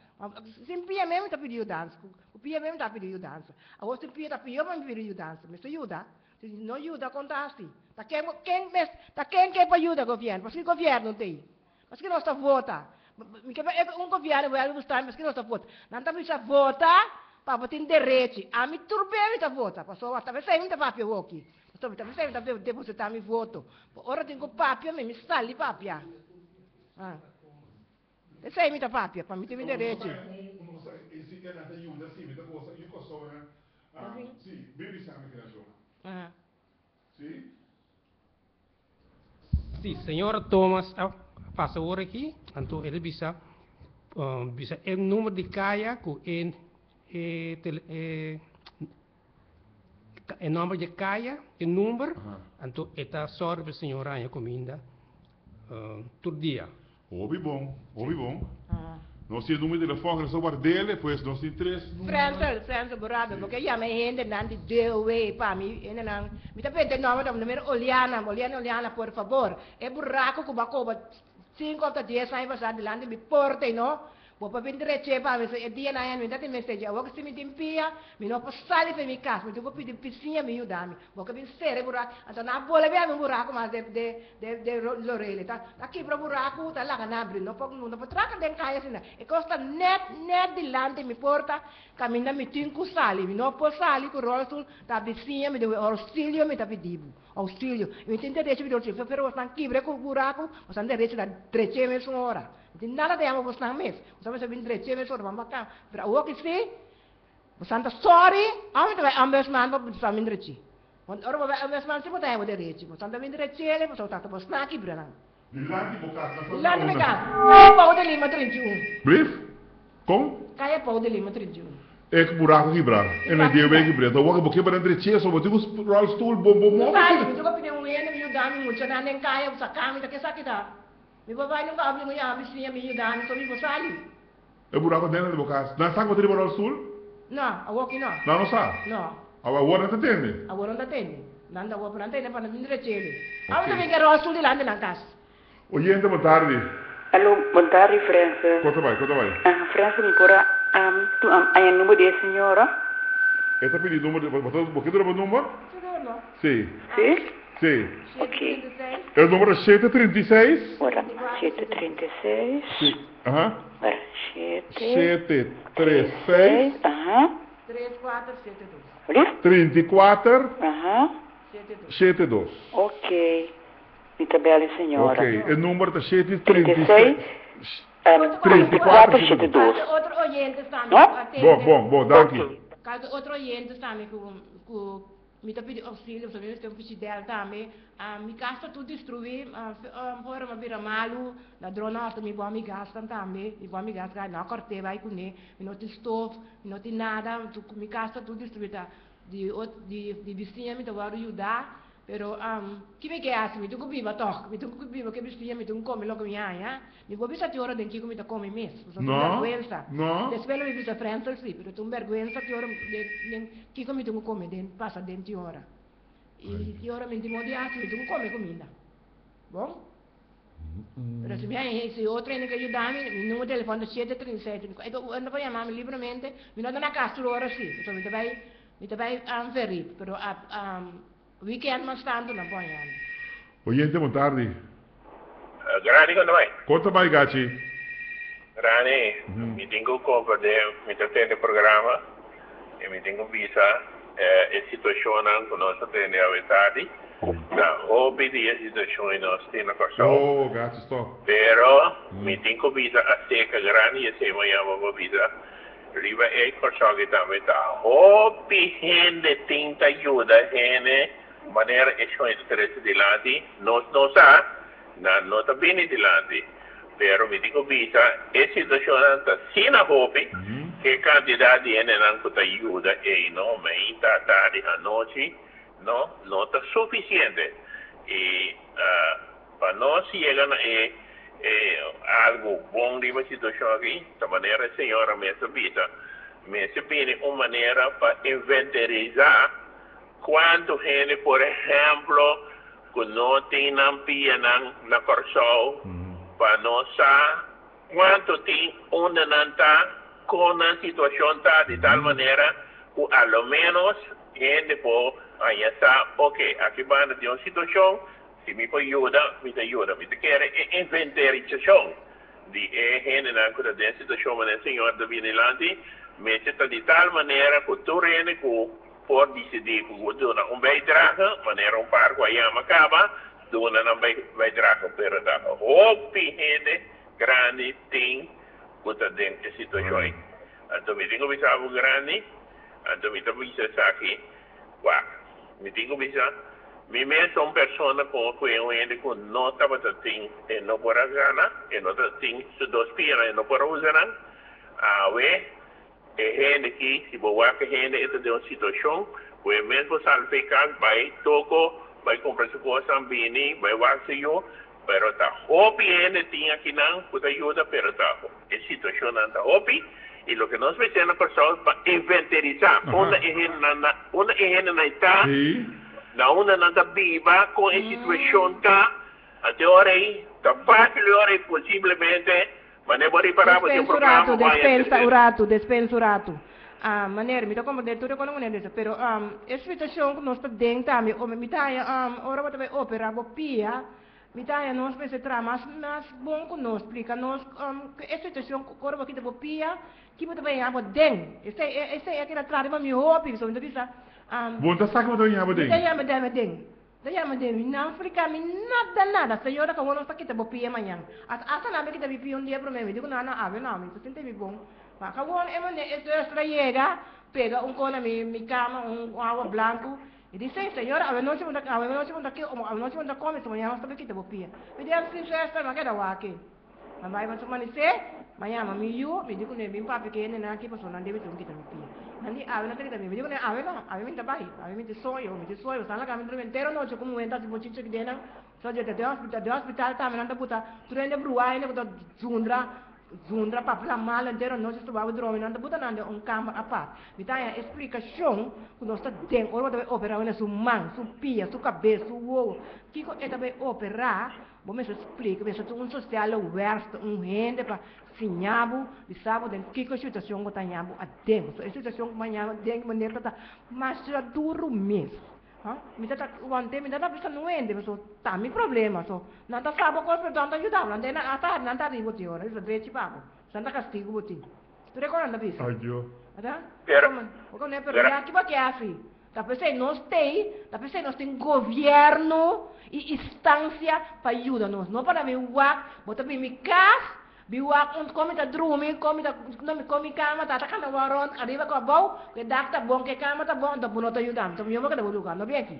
Simpia mesmo tá pedindo dança. O pia mesmo tá pedindo dança. A outra pia tá pedindo mas pedindo dança. Mas ajuda. Não ajuda contasse. Tá quem quem tá quem que para ajuda governo, porque o governo não tem. Mas que nós está vota. Um governo vai gostar, mas que nós está vota. Não está precisa votar para botar direito. A mim turbe está vota. Passou a talvez sai muita papel aqui. Então, talvez sai muita depositar meu voto. Ora tenho papel, me sali papel. Ah. Me ter direito. Esse que é na ajuda, sim, me dá coisa, eu coço, né? Ah, sim, bem sabe que é Ah. Sim? Sim, senhora Thomas, ah, passa hora aqui, então ele bisa, um, bisa o número de caia com em e, tele, e, o número de caia, o número, então está sorte para a senhora a comida uh, todo dia. Ouve bom, ouve bom. Nós temos número de telefone, nós somos dele, pois nós temos três França, França, borrado, porque já me rende nandi deu way para mim, ainda não. Me tá pedindo nome da número Oliana, Oliana, Oliana, por favor. É buraco com bacoba, cinco ou dez anos passado delante, me porte, não? Vou para vender chepa, mas é dia na ano, me dá mensagem, eu vou que se me timpia, me não posso sair para minha casa, me vou pedir piscinha, me ajudar, vou que me ser buraco, então na bola bem um buraco, mas de de de de lorele, tá? Aqui para buraco, tá lá na abrir, não pode não pode tracar den caia assim, e costa net net delante me porta, caminha me tinco sali, me não posso sair com rosto, tá piscinha, me deu auxílio, me tá pedindo. Auxílio. Eu entendo deixa me deu, se for você quebre com buraco, você não deixa da treche meses uma hora. Di nada de amo bosnang mes. Usama sa bin dreche mes or mama ka. Bra wo ki si. Bosanta sorry. Amo te ambes man ba sa min dreche. Wan or ba ambes man si mo tayo de dreche. Bosanta bin dreche le bosanta ta bosnaki branang. Dilante bokas na Dilante me ka. Kaya pau de lima trinci um. Brief? Como? Kaya pau de lima trinci um. É que buraco quebrado. É na dia bem quebrado. Então, o que para entre só botou os roll stool bom bom bom. Sai, me joga pide um ene me dami muito na nem kaya sa kami ta kesa kita. Mi babai nunca abri mo ya abis niya mi dami so mi bosali. É buraco dentro de bokas. Na saco de roll stool? No, awoki no. Não, não sabe. No. Awa wora ta tende. Agora não tem. Nanda wo planta ne para vindre chele. Amo também quero azul de lande na casa. Oyente, boa tarde. Alô, boa tarde, França. Conta vai, conta vai. Ah, França, me cora, um, tu um, aí o número de senhora? Esta pedi número, botou, porque tu número? Sim. Sim? Sim. Ok. É o número 736? Ora, 736. Sim. Aham. Ora, 7. 736. Aham. 3472. Olha. 34. Aham. 72. Ok. Muito bem, senhora. Ok. O número 36. 736. Um, 3472. Outro oyente está me Hã? Bom, bom, bom, danke. Caso outro oyente está me me tá pedindo auxílio, tem um peixe dela também. Ah, me gasta tudo destruir, ah, fora uma vira malo, na drona também boa me gasta também, e boa me gasta, não cortei vai com ele, não tem estofo, não tem nada, me gasta tudo destruir? De de de vizinha me tá ajudar. Pero um, que me quer assim, me tu biba toc, me tu biba que bestia, me tu come logo minha, ya. Me vou bisa te hora den que me ta come mes. So No, vergüenza. no. Después me bisa frente sí, pero tu vergüenza te hora den que come tu come den passa den te hora. E te hora me ti modi assim, me tu come comida. Bom? Pero se viene se outro ainda que ajudar-me, meu número de telefone é 737. Eu ando para chamar-me livremente, me não dá na casa hora sim. Então me vai me vai um ferir, pero um, weekend mas tanto na ponhan. Oyente, boa tarde. Uh, Grani, quando vai? Conta vai, Gachi. Grani, Mhm. mi tengo cover de mi tratende programa e mi tengo visa eh, e situazione con nostra tende a vetati Da hobby di situazione nostra na corso. Oh, grazie sto. Pero mi tinko bisa a seca grani e se mai amo bisa. Riva e corso che ta meta. Hobby hende tinta aiuta hene maniera e show stress di lati. No no sa na nota bene di lati. Pero mi tinko bisa e situazione ta sina hobby che candidati hene nan kuta aiuta e no me ita tadi anoci no no está suficiente y uh, para no si llegan eh, eh, algo bom de uma situação aqui da maneira senhora me sabita me sabine uma maneira para inventarizar quanto gente por exemplo que não tem não pia na na corso para não sa quanto tem onde não está com a situação tá de tal maneira que a lo menos gente por aí está, ok, aqui vai de uma situação, se me pode ajudar, me te ajuda, me te quer inventarização de é gente na cura de situação, mas senhor da Vinilante, me está de tal maneira que tu rene que por decidir que o dona um bijdrage, maneira um par que aí acaba, dona não bijdrage para dar. Hopi gente grande tem que tá dentro de situação. Então me digo que algo grande, então me também se aqui, Wah, me digo bisa, mi me son persona con que que no estaba ting e no por gana, e no ting su dos pira e no por usaran, a we, e que si bo wa que gente esta de una situación, pues mesmo salpicar, vai toco, vai comprar su cosa bini, vai wa se yo, pero ta hopi gente tinha que não, puta ajuda, pero ta, e situação não ta hopi, y lo que nos meten a personas para inventarizar una ejena una ejena na está na una nanda viva con la situación ta até ora aí tá fácil ora aí possivelmente mas não pode parar para o programa Despensurato, despensurato. Ah, maneira, me como de tudo quando mulher dessa, pero um, essa situação que nós está dentro também, o me tá um, ora vai também opera bopia, me tá nós vai se tra, mas mas bom que nós explica nós um, essa situação que ora vai bopia, que muito bem abo den. Esse esse é aquela tra de mami hopi, so então bisa. Um, Bom, tá sabe quando eu amo den. Daí amo den, den. Daí amo den, na África mi nada nada, senhora que vamos aqui te bopia amanhã. Asa na que te bopia um dia para mim, digo não, não, ave não, me sente me bom. Mas que vamos é mane esse extra llega, pega um cona mi mi cama, um água branco. E disse, senhora, a noite vamos a noite vamos aqui, a noite vamos comer, amanhã vamos aqui te bopia. Me deu assim, extra, não quer dar aqui. Mas vai mas manise, maya mami yu, mi diku ne mi papi ke ne na ki paso nan debi tungi tami pia. Nanti ave na kali tami, mi diku ne ave na, ave mi tabai, ave mi te soyo, mi te soyo, sana kami tu entero no chukum wenta si bochi chik dena. So je te hospital, de hospital tami nanda puta, tu rende bruai ne puta zundra, zundra papla mal entero no se stubava dromi nanda puta nanda un camera a parte. Mi dai explicação que nós está dentro, ora deve operar su man, su pia, su cabeça, su uovo. Kiko é deve operar Bom, me explica, me explica um social werst, um rende para de sábado, den que a situação que tanhabo a dentro. A situação que manhã dentro maneira tá mas já duro mesmo. Ha? Me tá ontem me tá pensando no ende, mas tá mi problema, so. Não tá sábado com o tanto ajudar, não tem na não tá ribo tio, isso é tipo papo. Santa castigo botin. Tu recorda bisa? Ayo. Ada? Pero, Como ne pero ya que va que afi. Tapi saya nós tem, tapi saya nós tem governo e instância para ajudar nós. Não para me wak, bota me me cas, me wak uns come ta drumi, come ta não me come cama, tá tá cama waron, arriba com a bom, que dá bom que cama tá bom, tá bom não tá ajudando. Então eu vou cada lugar, não vem aqui.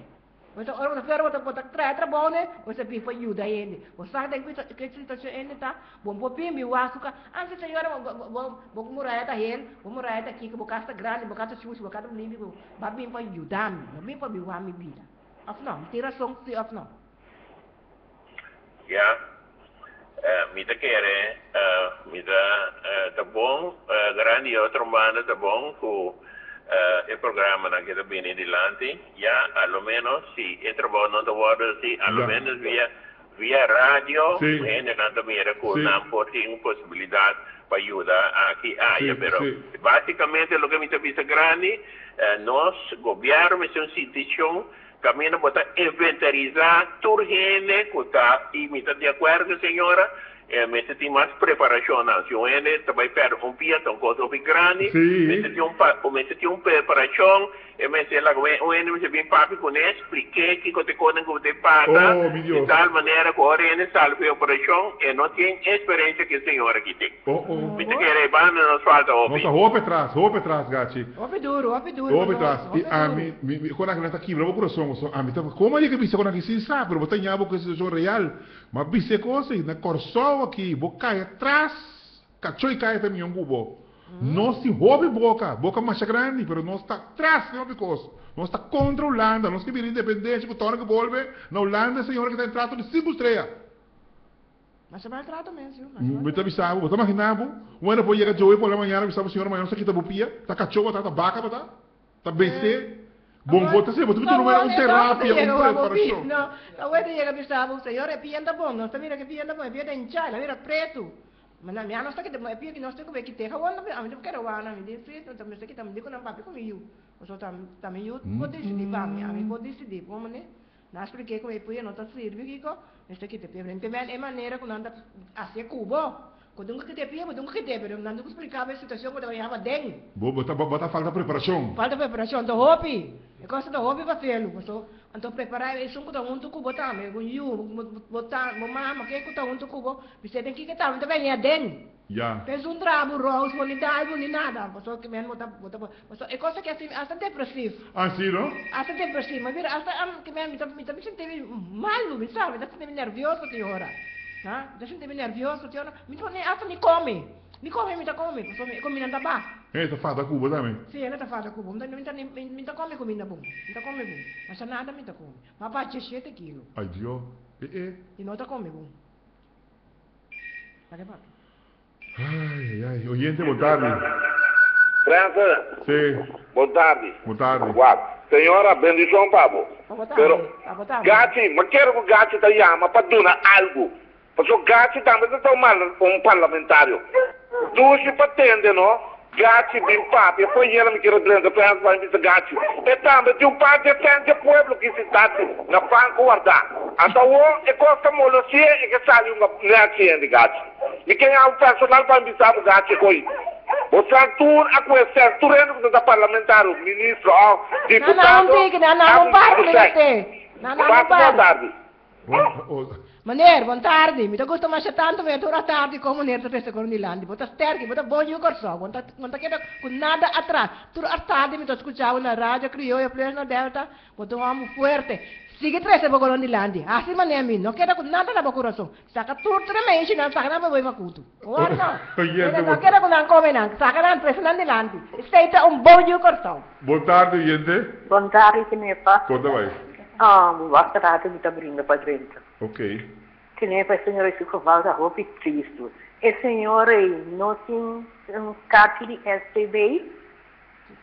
Mas ora você ferro tá bota tra tra bom né, você pi para ajudar ele. Você sabe que que situação ele tá, bom bom pi me wak suka, anse senhora bom bom muraya tá ele, bom muraya tá aqui que bocasta grande, bocasta chus, bocasta limpo, babi para ajudar, babi para me wak me vida. Afnam, tira som si afnam. Ja. Uh, mita kere, uh, mita uh, tá bom, uh, grande outro mano tá bom com uh, o programa na que tá bem adiante. Já, ao menos, se é trabalho não tá word, se ao Ja. menos via via rádio, Sim. ainda não tá mira com Sim. não por ter uma possibilidade para ajudar aqui área, Sim, pero sim. basicamente o que me tá vista grande, uh, nós governo é uma instituição caminho para inventarizar tudo gente que está e me está de acordo senhora E messe tem mais preparação, não. Se o ene também perde um pia, então coisa bem grande. Sim. Messe tem um, pa- o messe tem um preparação. E messe lá, o ene messe bem papi com ele, expliquei que que te conem que te pata. Oh, meu Deus. De tal maneira que o ene salve a operação e não tem experiência que a senhora aqui tem. Oh, oh. Me te querer, bana, não falta hobby. Nossa, roupa atrás, roupa atrás, gati. Hobby duro, hobby duro. Roupa mano, atrás. hobby E a duro. mim, mi- mi- quando a gente aqui, bravo coração, so, a mim tá, como é que bisa quando aqui se sabe, pero botar nhabo com esse jogo real. Mas bisa coisa, na corsol aqui, bo cai atrás, cachoi cai também um cubo. Nós se rouba boca, boca mais grande, pero nós está atrás, não because. Nós está contra a Holanda, nós que vir independente, que torna que volve na Holanda, senhora que está em trato de cinco estrelas. Mas você vai tratar mesmo. Me tá bisabo, botar imaginavo, um ano depois chega Joey por la manhã, bisabo senhora manhã, você quita bupia, tá cachorro, tá tá vaca, tá, tá BC, bom, bota se, bota tudo um terapia, um preparação. Não, a uete chega pensava, senhor, é pianda bom, nós também que pianda bom, é pianda em chai, la vira preto. Mas na minha nossa que é pianda que nós temos que ter, hawan na a mim quero wana, me disse, nós também que também com não papi comigo. O só tam também eu pode decidir para mim, a mim pode decidir, como né? Na expliquei como é poia não tá servir que co, este que te pede, em é maneira que não tá assim cubo. Quando nunca que te pede, nunca que te não nunca explicava a situação quando eu ia deng. Bo, bota, bota falta preparação. Falta preparação do hobby. É coisa do hobby para felo. Então, preparar isso com um tuco botar, me com you, botar, mama, que com um tuco, você tem que que tá, também é den. Já. Fez um trabalho, rose, bonidade, bonidade. Você que mesmo botar, botar, botar. É coisa que assim, hasta depressivo. Assim, não? Hasta depressivo, mas vira hasta que mesmo, me me sentindo mal, sabe, sentindo nervioso que hora. Tá? Me sentindo nervioso que hora. Me nem hasta me come. Me come, me tá come, porque me come não tá bom. É, tá fada Cuba também. Sì, è fatta cubo, mi mi mi mi ta come come bom, mi ta come bom. Ma sa nada mi ta come. Ma pa 7 kg. Ai, Dio. Eh, eh. E non ta come bom. Ma che fa? Ai, ai, oyente, boa tarde. França, Sim, boa tarde. boa tarde. Guarda, senhora, bendição, Pablo. Boa tarde. Pero, Ah, boa tarde. Gatti, ma quero que o Gatti te chama para dar algo. Porque o Gatti também está um parlamentário. Tu se pretende, não? Gatti, bem papi, foi ele me quero dizer, pensa para mim, Gatti. E também, tem um pai defende o povo que se está na panca guardar. Então, é coisa molosia e que sai uma neatinha de Gatti. E quem é o personal para me saber Gatti, coi. Você atua a conhecer, tu rendo da parlamentário, ministro, ó, Não, não, deputado. não diga, não, não, não para, Você. Lete. Não, não, não Boa para. Tarde. Maneer, buon tardi. Mi ta gusto ma sa tanto me tora tardi como ner ta testa con dilandi. Bota sterki, bota bonio corso. Quanta quanta queda con nada atrás. Tur tardi mi ta escuchava na radio criolla plus na delta. Bota um amo fuerte. Sigue trece bogo con dilandi. Assim maneer mi, no queda con nada na coração. Saka tur tre menshi na saka na boi makutu. Ora no. Oyente, No boa queda con an come nan. Saka na trece na dilandi. Steita un bonio corso. Boa tarde, oyente. Boa tarde, Tinepa. Conta mais. Ah, basta tá abrindo para dentro. Ok. Tinepa, a senhora ficou volta roupa e Cristo. E senhora não tem um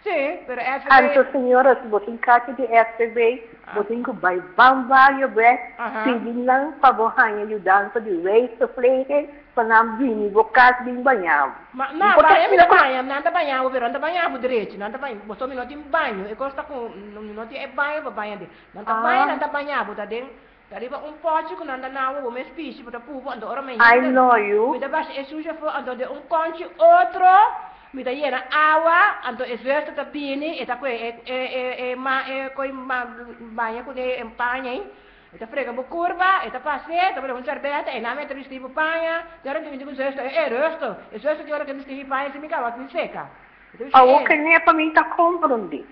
carta de SPB? Sì, per essere... Anto senhora, se você tem carta de SPB, você tem que vai bambar o breath, pedindo lang para você ajudar para de raise the flag, para não vir, vou casa bem banhado. Ma no, ma mi da bagno, non da bagno, però non da bagno direito, non da bagno, posso mi non in bagno, e costa con non non ti è bagno, va bagno di. Non da Ah. bagno, non da bagno, da den. Arriva un po' che non da nawo, come spisi, per pupo, ando ora meglio. I know you. Mi da bas e suja fo ando de un conci outro, mi da iena awa, ando e svesta da bini, e da que e e e ma e coi ma bagno con e impagni. E ta frega bo curva, e ta passe, ta un cervete, e na mette mi stivo pagna, e ora mi dico zesta, e resto, e zesta che ora che mi stivi pagna, se mi cava mi seca. A o que nem para mim tá compreendendo.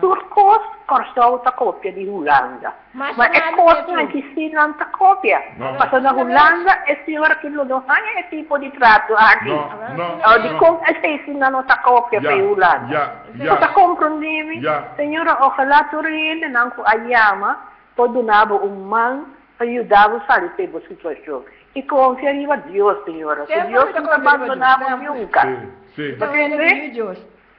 Turcos, corso outra cópia de Holanda. Mas Mas é nada coisa mesmo. que se não tá cópia. Não. Mas na Holanda, é senhora que não ganha esse tipo de trato aqui. Não, não, Ou de não. como é se não tá cópia para Holanda. Já, Você já. tá compreendendo? Já. Senhora, ojalá tu ele não com a yama, todo nabo um man ajudava a sair pela situação. E confia em Deus, senhora. Se Sempre Deus me dá não confiança, abandonava sempre. nunca. Sim. Sta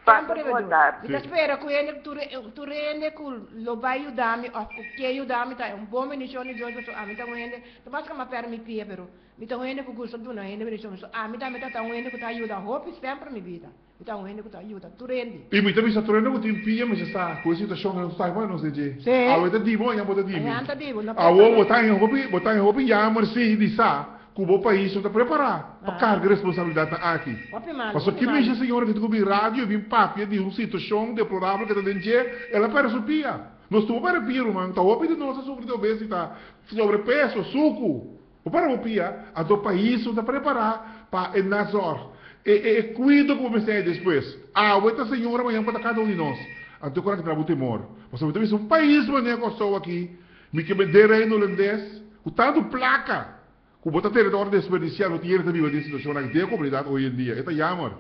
Sempre vedo. Mi spera che ene tu tu rende ku lo vai aiutarmi o che aiutarmi ta un buon munizione di oggi so a mi ta wende. Tu basta ma per mi pia però. Mi ta wende ku gusto tu na wende munizione so a mi ta mi ta ta wende ku ta aiuta hope sempre mi vita. Mi ta wende ku ta aiuta tu rendi. E muita vez aturando com tempinha, mas está com a situação que não está igual, não sei de. Sim. A outra divo, a outra divo. Ai anta divo na A outra botar em roupa, botar em roupa e a amor se de sa. Que o país está preparado para carregar responsabilidade aqui. Opi, mano. Mas o que me diz a senhora que que rádio, vim papia de uma situação deplorável que está dentro, ela para supia. Nós estamos para piro, mano. Está óbvio de nós sobre a obesidade, sobrepeso, suco. O para o pia, a do país está preparado para o Nazor. E, e, e cuido como sei depois. Ah, esta senhora amanhã para cada um de nós. Então, quando trabalho temor. Você vai ter um país, mano, que eu aqui. Me que me der aí no holandês. O tanto placa. Que botar território desperdiciado, o dinheiro também vai ter situação aqui. Tem a comunidade hoje em dia. É jammer.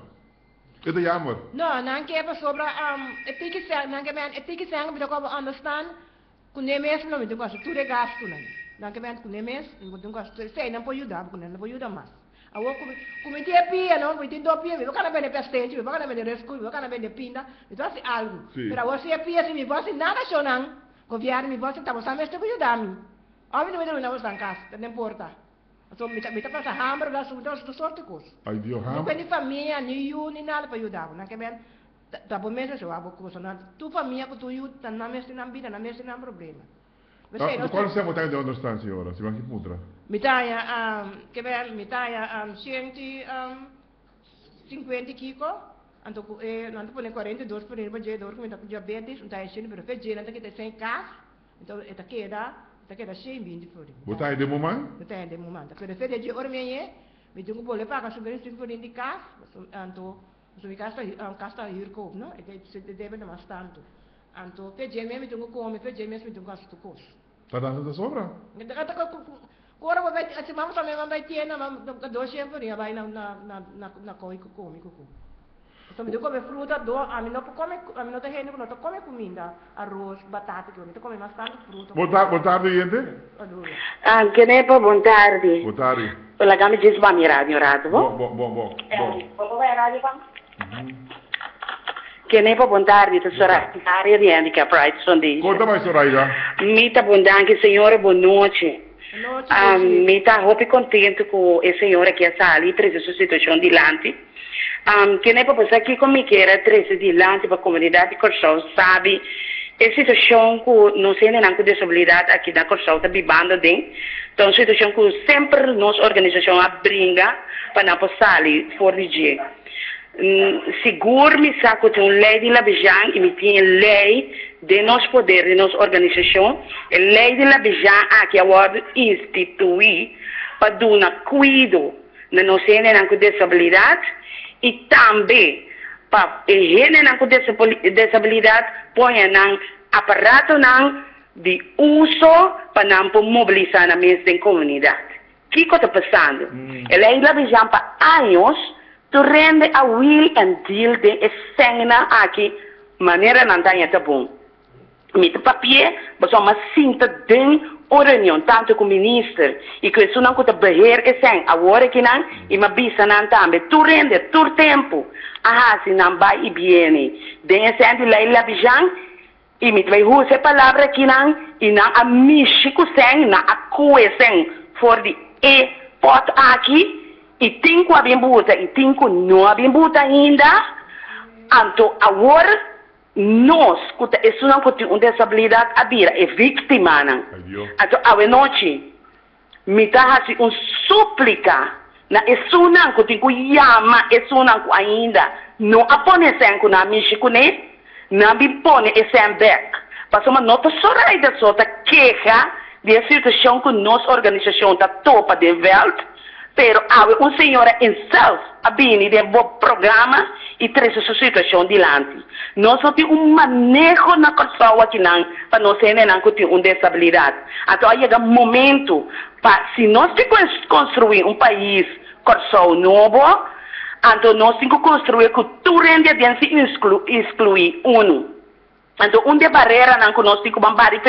É jammer. No, nan ke pa sobra um etiki sang nan ke men etiki sang bi ko understand kunemes no mi ko so ture gasto nan. Nan ke men kunemes mi ko ko so sei nan po yuda ko nan po yuda mas. Awo ku ku mi tie pia no mi tin do pia mi kana bene pestente mi kana bene rescue mi kana bene pinda mi to asi algo. Pero si pia si mi posi nada. Governo mi posi tamo sa meste ko yuda mi. Ami no me was dan kas, non importa. So mi ta mi ta passa hamburger da su da su sorte cos. Ai, Dio, ham. tem família, nem eu, nem nada para ajudar. Não quer ver? Tá bom mesmo, se eu abo com você. Tu família que tu ajuda, tá na mesa não vida, na mesa não problema. Você Ah, não Qual siamo tempo di understand, signora? Si va anche putra. Mitaya, um, quer ver? Mitaya, um, 150 kiko. Anto ku eh nanto pone 42 por ir baje dor ku minta ku diabetes, unta é pero fe jena tá que tem sem cas. Então eta queda, eta queda sem bindi por. Botai de moment? Até de momento. Pero fe de ormenye, me tengo bole para que subir cinco de cas, anto so mi casta um, casta hier koop, no? E de de debe na tanto. Anto fe jeme me tengo come, fe jeme me tengo gasto cos. Sta dando da sopra? Kita kata ko Kora ba bet si mama sa memang bay tiena mam do do siempre ni bay na na na na na koi ko komi ko ko. So mi do come fruta do a mi no come a mi no te hene no to come comida arroz batata que no to come más tanto fruta. Boa boa tarde, gente. Allora. Anche ne po buon tardi. Boa tarde. La gamba ci sba mi radio radio. Bom, bom, bom, bom. Posso vai radio qua? Che ne po buon tardi, tesora area di handicap rights foundation. Conta mais, Soraya. Mita buon danke, signore, buon noce. Um, mita hopi contento com a senhora que está ali, três situação de lante. Um, que para passar aqui comigo que era três de lante para a comunidade Corsol, sabe? A situação que não sei nem com disabilidade aqui da Corsol está bibando dentro. Então, a situação que sempre nossa organização abringa para não passar ali fora de dia. Mm, seguro me saco tem uma lei de Labijang e me tem lei de nosso poder, de nossa organização. A lei de Labijang aqui é o instituir para dar cuidado na nossa com disabilidade e também para a gente com disabilidade põe um aparato não de uso para não mobilizar na mesma comunidade. O que está passando? A lei de Labijang para anos tu rende a will and deal de escena aqui maneira não tá tá bom mit papier mas uma cinta den o reunião tanto com o ministro e que isso não conta beheer esen agora que não e uma bisa não também tu rende tu tempo ah se não vai e viene den esen de leila bijan e mit vai use palavra que não e não a michico sen na a coesen for de e pot aqui e cinco abbiam buta e cinco não abbiam buta ainda anto agora nós que isso não que uma disabilidade abira é vítima não anto a noite me dá assim um súplica na isso não que tem que chama isso não ainda não apone sem na não me pone esse back. Passou uma nota só aí da queixa de situação que nossa organização está topa de welt pero há um senhor em self abini de bom programa e traz essa situação dilante. Nós só temos um manejo na pessoa aqui não, para nós não ter uma disabilidade. Então aí chega um momento para se nós temos que construir um país corso novo, então nós temos que construir cultura de exclu, excluir um. Então, onde barreira não que nós temos que bambar e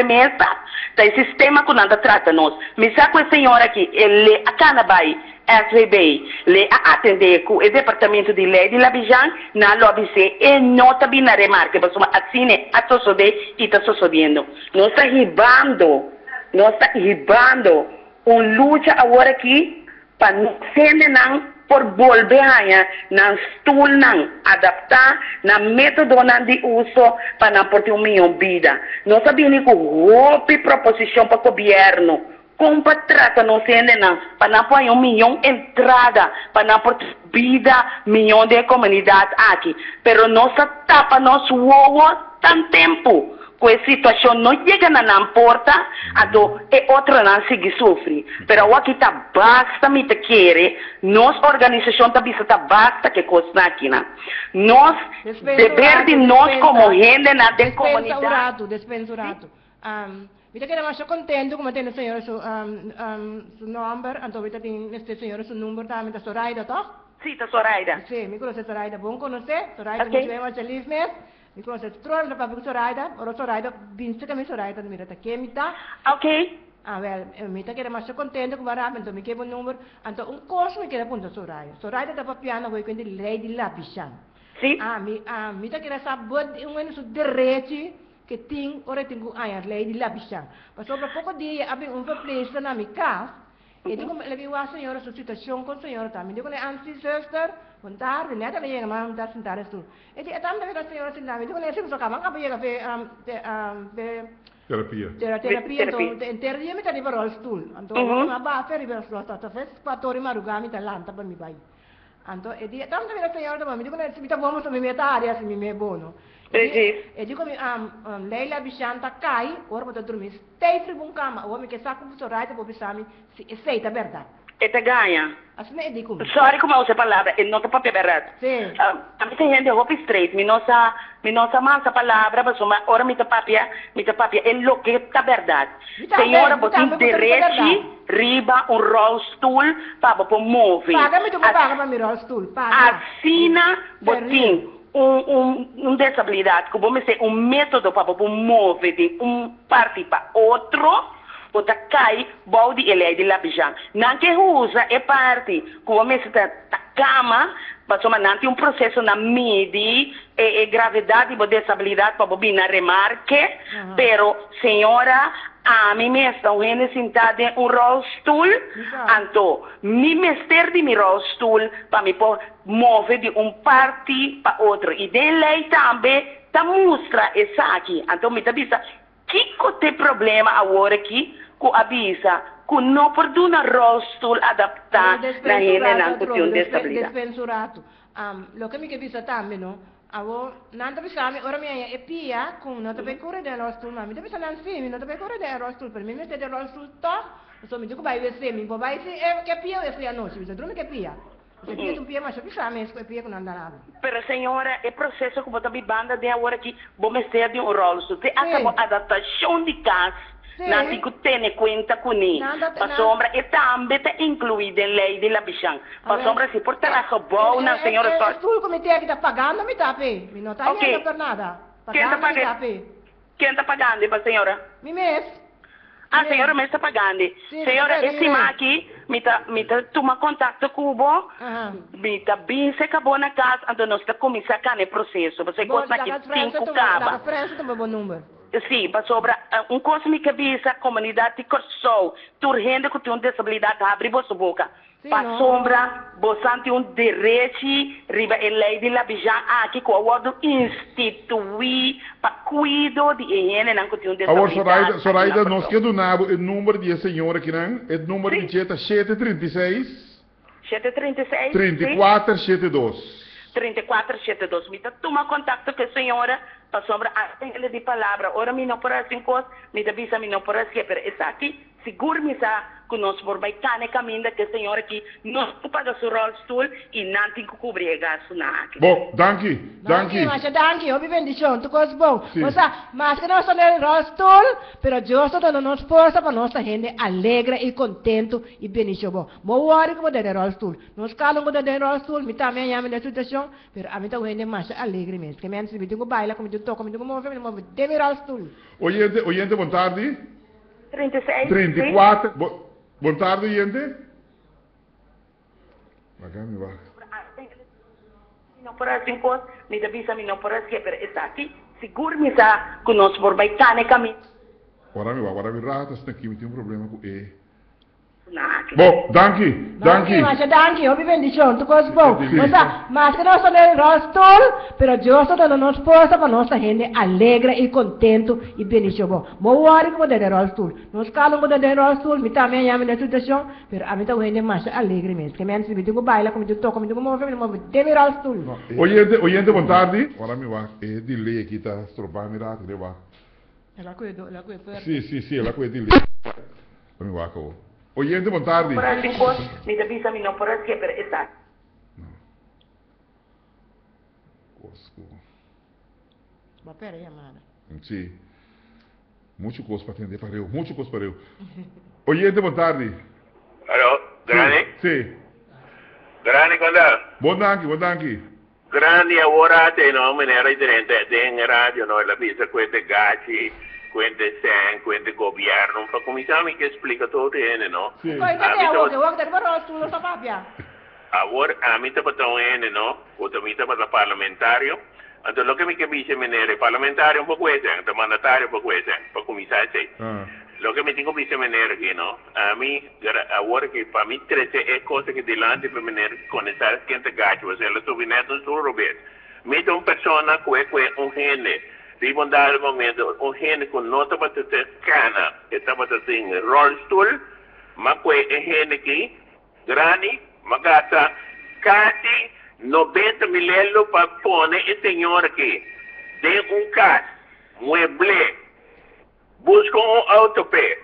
tá esse sistema que não trata nós. Me sabe a senhora aqui, ele a canabai, SVB, le a atender com o departamento de lei de Labijan, na se e nota bem na remarca, uma assim a suceder e está sucedendo. Nós está ribando, nós está ribando uma luta agora aqui para não ser não por volver a na stool não adaptar na método não de uso para não ter um milhão vida. Nós sabemos que houve proposição para o governo compra trata não sendo não. Para não pôr um milhão entrada para não pôr vida milhão de comunidade aqui. Pero nossa tapa nosso uovo tan tempo. Com essa situação não chega na não porta então é outra não sigue sofre. Pero aqui tá basta me te querer nós organização tá bisa tá basta que coisa aqui na. Nós dever de nós como gente na de comunidade. Despensurado, despensurado. Um, Que naman siya contento kung matino senhora su um, um, su number, anto vita tin este senhora su number también ta Soraida to? Sì, ta Soraida. Sì, mi conosce Soraida, buon conosce, Soraida Ok. mi c'è l'ismes, mi conosce trovo la papà Soraida, ora Soraida, vince che mi Soraida, mi rata che mi ta. Ok. Ah, well, eh, mi ta che siya contento kung marami, anto mi chiama un numero, anto un corso mi chiama punto Soraida. Soraida da papiano, quindi lei di là pisciano. Sì. Ah, mi, ah, mi ta che era sabod, un su diretti, que ting ora tingu ayar lei di labisang. Pa sobra pouco dia abing um place na mi casa. E digo lagi wa senhora su situação com senhora também. Digo le ansi sister, contar, de nada le ma dar sentar estu. E di atam da senhora sin nami. Digo le sim so kamang apa ya fe um te um be Terapia. Tera terapia to en terapia mi tani barol stool. Anto Mhm. ma ba fer river stool ta fes patori marugami ta lanta pa mi bai. Anto e di atam da senhora da mi digo le mi ta bomo so mi meta aria se mi me bono. Precies. E digo um, um, Leila Bishanta Kai, ora vou dormir. Stay free bun o homem que saca um sorraito vou bisami, se aceita verdade. E te ganha. Assim é digo. Sorry como usa a palavra, não te papel verdade. Sim. Uh, a tem gente hope straight, mi nossa, mi nossa massa palavra, mas uma ora mi te papia, mi te papia, é lo que tá verdade. tá Senhora, bem, botin tá riba um rollstool, para para mover. Paga-me tu paga para mirar o stool, paga. Assina, botin um, um, um desabilidade, que vamos dizer, um método para para mover de um parte para outro, bota cai, balde ele é de labijan. Não que usa é parte, que vamos dizer, ta cama, não tem um processo na midi, e, e gravidade e desabilidade para bobina remarque, pero senhora, a mim me está um sentada em um rollstool, anto, me mester de mi rollstool para me pôr mover de um parte para outro. E de lei também, tá mostra essa aqui. Então, me tá vista, que que tem problema agora aqui, que avisa, que não pode um rollstool adaptar na gente não que tem um desabilidade. Despensurato. Um, lo que mi che visa tambe no, avo nanta bisami ora mi e pia con nota pe corre del rosto ma mi deve sanan fimi nota pe corre del rosto per mi mette del rosto to. So mi dico vai vese mi po vai se e che pia e sia no ci bisa drume che pia. Se pia tu pia ma so bisami e pia con andare Pero senhora, é processo que você está banda de agora aqui, vamos ter de um rollstool. Tem até uma adaptação de casa. Não que ter conta com ele. Nada- Para nada. sombra, e também está incluído em lei de. Para Allora- sombra, se por terra só bom, na senhora só... e, tu te che sta pagando mi tape mi nota Ok. niente per nada Quem está pagando Quem está pagando para senhora? mi mes A senhora mesmo está pagando. Sim, senhora, esse aqui, me tá, me tá toma contato com o bom, me tá bem se acabou na casa, então nós está começando a no processo. Você Bom, gosta da que França cinco tu da caba. França tu bom número Sim, para sobra um me cabeça, comunidade de Corsol, turrende que tem uma desabilidade, abre vossa boca. Sim, Para não. sombra, você tem um direito, riba a lei de Labijan, aqui com o ordem instituir, para cuidar de higiene, não que tem uma Agora, desabilidade. Soraida, Soraida, nós queremos nabo o número de senhora aqui, não? O número de cheta 736 736 34 72. 34 72. Me toma contato com a senhora para sombra a ele de palavra. Ora me não por assim coisa, me avisa me não por assim, pero está aqui, seguro-me sa que nós por vai cane caminho que a senhora aqui não paga seu rollstool e não tem que cobrir gasto na aqui. Bom, danke, danke. Danke, danke, obi bendición, tu cos bom. O sea, más que nós nel rostul, pero Deus está dando nos força para nossa gente alegre e contento e bendição bom. Mo worry como der rostul. Nós calam como der rostul, mi também llama da situação, pero a mim tá gente mais alegre mesmo. Que menos me digo baila, como Oyente, oyente, boa tarde. 36 34. Bo, boa tarde, oyente. Me va. Não por assim coisa, me avisa me não por assim, pero está aqui, seguro-me sa que nós por vai cane caminho. Agora me va, agora me rata, está aqui, me tem um problema com E. Bom, danke, danke. Mas danke, eu me bendição, tu coisa bom. Sim. Mas mas que nós estamos no rostul, pero Deus está dando nossa força para nossa gente alegre e contento e bendição bom. Mo worry como de rostul. Nós calamos como de rostul, me também llama na situação, pero a mim tá gente mais alegre mesmo. Que menos me digo baila, como digo toco, como digo mover, me mover de rostul. bom. Oyente, oyente, boa tarde. Ora, me va. É delay aqui, tá? Stropar, me dá, que va. Ela cuida, ela cuida. Sim, sim, sim, ela cuida delay. Me va, acabou. Oyente, boa tarde. Por así pues, mi avisa mi no por así, pero está. Mas pera aí, amada. Sim. Muito custo para atender para eu. Muito custo para eu. Oyente, boa tarde. Alô, Grani? Sim. Grani, quando Bom danke, bom danke. Grani ora te no manera differente den radio no la visa queste gatti sen queste governo fa cominciamo che explica tutto ene no Sì. Poi che è che o che rostul, lo sapia. Agora, a mim está para ene no o também está para parlamentario então lo que me capisce menere parlamentario un po' questo anche mandatario un po' questo para cominciare sei Ah. Lo que me tengo que menere que no, a mí, ahora que para mí trece es cosa que delante para menere conectar gente gacho, o sea, los subinetos su Robert. Mete una persona que es un gene, digo dar momento, un gene con nota para te cana, te en rollstool, ma que es gene que, grani, magata, casi 90 mil euros para poner el señor aquí, de un cas, mueble, busca um autopé.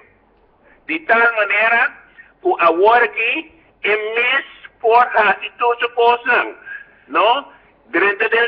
De tal maneira que agora aqui é mês por a situação, não?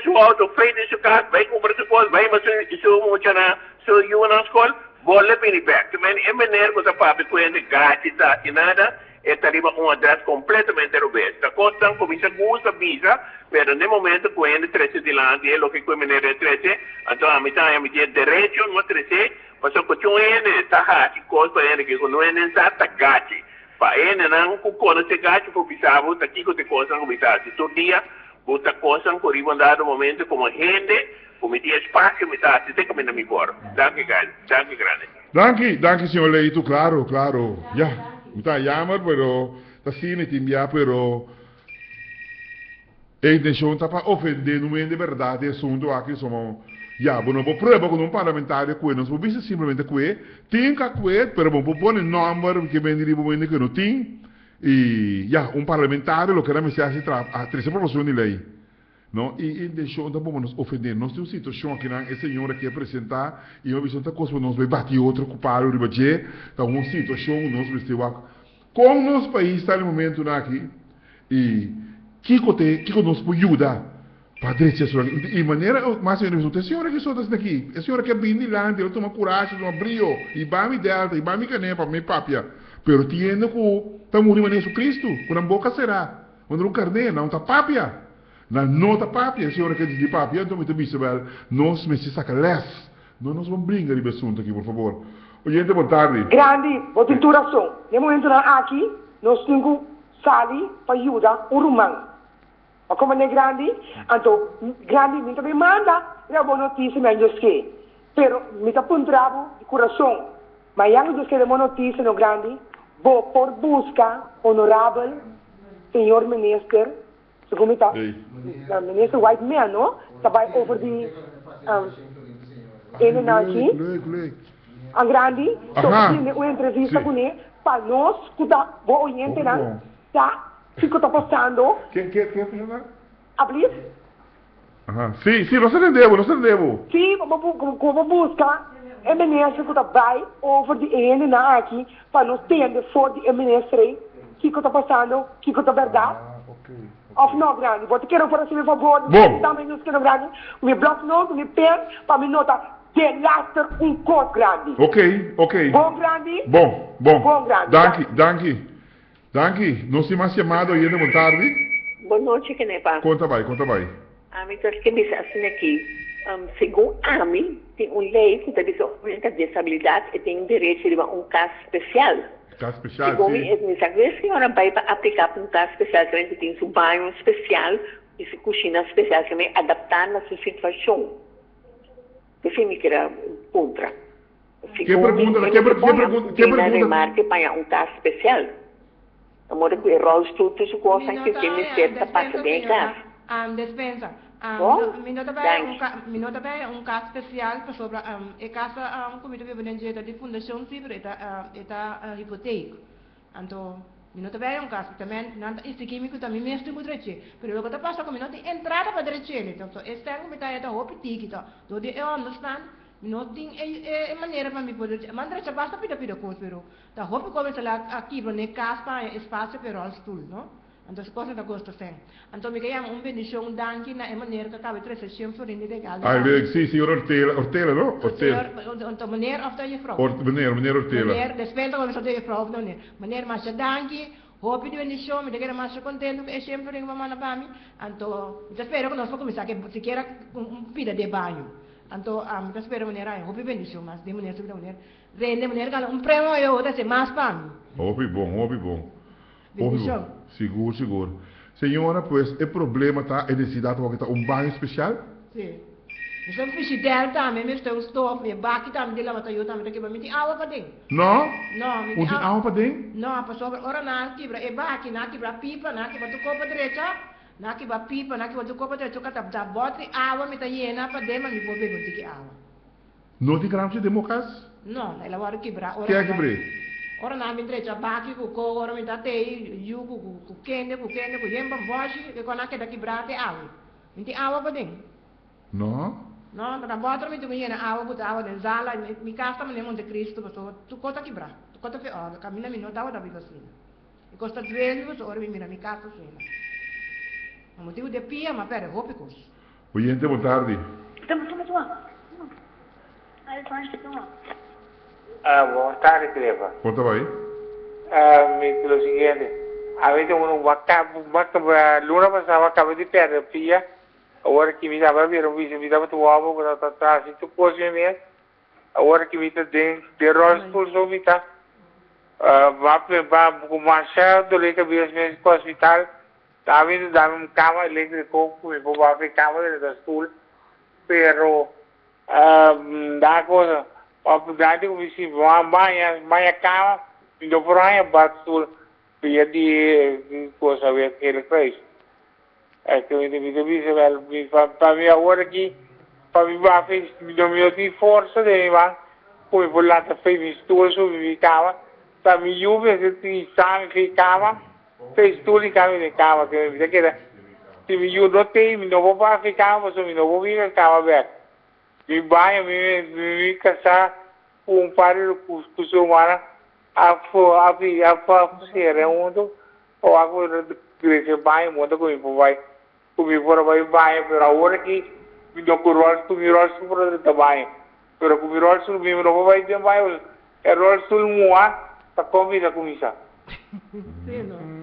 Seu autopé, de seu carro, vai sua coisa, vai mas isso muito na sua you na escola, bola bem back. Mas é maneira que o papo com ele gati tá e nada, é tarifa um address completamente rubés. Tá costando como isso gosta visa, pero no momento que ele trece de lá, é o com maneira trece, então a mitad a mitad direito no trece, mas o que ele tá hati coisa para ele que quando ele está tá gati. Pa ele não com quando se gati por bisavo, com te coisa com bisavo. Todo dia Buta coisa por ir dado momento como gente, como tinha espaço, me dá, se tem que me me embora. Danke, grande. Danke, grande. Danke, danke, señor Leito, claro, claro. Ya, está llamar, pero está cine, timbia, pero a intenção está para ofender, não é de verdade, assunto aqui, somos, já, bueno, vou prova com um parlamentário que nós vamos dizer simplesmente que tem que pero vamos pôr o número que vem de momento que não tem, e, já, um parlamentário, lo que era se a três proposições de lei. No? E, e deixou, então vamos nos ofender. Nós temos situação aqui, né? esse senhor aqui apresentar, e uma visão da coisa, nós vai bater outro ocupado, riba de, então uma situação, nós vamos como nosso país está no momento né, aqui, e que que que nos pode ajudar isso e maneira mas eu não senhora que só das aqui a senhora que bem de lá ela toma coragem toma brio e vai me delta e vai me canepa me papia pero tiene que estamos unindo Jesus Cristo com a boca será quando não carne não tá papia na nota papia a senhora que diz de papia então me também saber nós me se saca less não nos vamos brincar de assunto aqui por favor Oyente, boa tarde. Grande, boa titulação. No momento na aqui, nós temos sali para ajudar o rumão. Mas como é grande, então, grande, me também manda, é boa notícia, mas eu sei. Pero, me está pontrado de coração. Mas eu não sei de boa notícia, no grande, vou por busca, honorável, senhor ministro, segundo está, uh, minister White Man, no? Trabalha over the, um, ele não aqui. A grande, so tiene una entrevista con él, para nos, kuda, bo oyente nan, sa, si que está pasando, ¿Qué, qué, qué, señora? hablis, Ajá. Sí, sí, no se le debo, no se le debo. si, como, como, como busca, ministro que está vai over de ene na aqui, para nos tender for de ministro, que que está passando, que que está verdade, of no grande, vou te quero por assim, por favor, Bom. também nos quero grande, me bloco não, me pen, para me nota, de laster um cor grande. Ok, ok. Bom grande, Bom, bom. Bom, grande. Danke, danke. Danke. Não se mais chamado de boa tarde. Boa noite, Kenepa. Conta vai, conta vai. A mim, então, que diz assim aqui. Um, segundo a mim, tem uma lei que diz que a disabilidade e tem direito de um caso especial. Caso especial, Segundo sim. mim, a senhora vai para aplicar para um caso especial, que a gente tem um banho especial e se cozinha especial, que é adaptar na sua situação. Define que era contra. Que pergunta, que, per- que pergunta, que pergunta, remarque para um caso especial. Amor, que tussen coisas que Minuto, que ah, certa passa bem senhora. cá. Um, dispensa. Um, mi nota bem thanks. um, mi nota bem um caso especial para sobre um, e casa um, comida permanente de fundação eta uh, eta uh, hipoteca. Então, mi nota bem um caso também nanta este químico também mesmo muito reche. Pero que está passa com mi nota entrada para reche, então este ano me tá eta hopi tiki tá. Do de eu understand mi não tem é, é maneira para me poder mandar já basta pida pida coisa pero tá hopi começa lá aqui para ne casa para espaço para o stool, não? Então, se coisa da gosto sem. Então, me ganham um bendição danke na maneira que acaba três sessões por indo legal. Ah, ik- zie, signor Ortela, Ortela, no? Ortela. Então, meneer of dat juffrouw? Or, meneer, meneer Ortela. Meneer, de speelt zo de juffrouw of meneer. Meneer, mas je danke. Hoop je bendição, me degera mas contento que sempre ring mamãe para mim. Então, eu espero que nós vamos começar que sequer um pida de banho. Então, um, eu espero meneer aí, hoop je bendição, mas de meneer, sobre meneer. Rende meneer, gala um prêmio eu, dat mais para mim. Hoop ik bom, hoop ik bom. Bom. Seguro, seguro. Senhora, pues, o problema está em necessidade de tá um banho especial? Sim. Eu sou fichidel também, me estou stop, me baki também de lá, mas eu também que me tem água para dentro. Não? Não, me tem água para dentro? Não, para sobre ora na quebra, e baki na quebra pipa, na quebra tu copa direita, na quebra pipa, na quebra tu copa direita, tu cata da botre água, me tá hiena para dentro, mas me vou beber de que água. Não tem grande de mocas? Não, ela vai quebrar. Que é quebrei? Ora na mi direita baki ku ko ora mi tate yu ku ku ku kende ku kende ku yemba boshi, que quando queda quebrar te água. Me tem água para dentro. Não? No, na botra mi tu yena awa buta awa den zala mi- mi casta me Monte Cristo paso tu kota kibra tu kota fe or camina mi no dawa da biga sina e costa dvelho so or mi mira mi casta sina o motivo de pia ma pere hopicos Oyente, boa tarde. Toma, toma, toma. Aí, toma, toma. Ah, boa tarde, Cleva. Conta aí. Ah, me diz o seguinte. Avete un vacca, vacca, l'una passava acaba di perdere via, ora che mi dava avere un viso, mi dava tu uovo, con la trasi, tu cose mie, ora che mi dà de, de rosto, so mi dà, va, va, comincia, dove che vi è in hospital, David dava un cama elettrico, come può fare cama da stool, pero, um, da cosa, Op dati ko si wa maya maya kama indo poraya batul via di cosa via che le preis. Ecco, mi devi devi se vel mi fa pa mi ora chi pa mi va fe mi do mio di forza de va come volata fe mi stuo su mi cava pa mi juve se ti sa mi cava fe stuli cava de cava che mi che ti mi judo te mi no va fe cava so mi no va vive cava back. Mi banho, me, me, me caçar com um de costumar a a a fa ser mundo ou a de banho mundo com o vai com o por vai banho pero agora que me deu rol tu me rol super de banho pero com o rol sul me não vai de banho é rol sul mua tá convida com isso. Sì no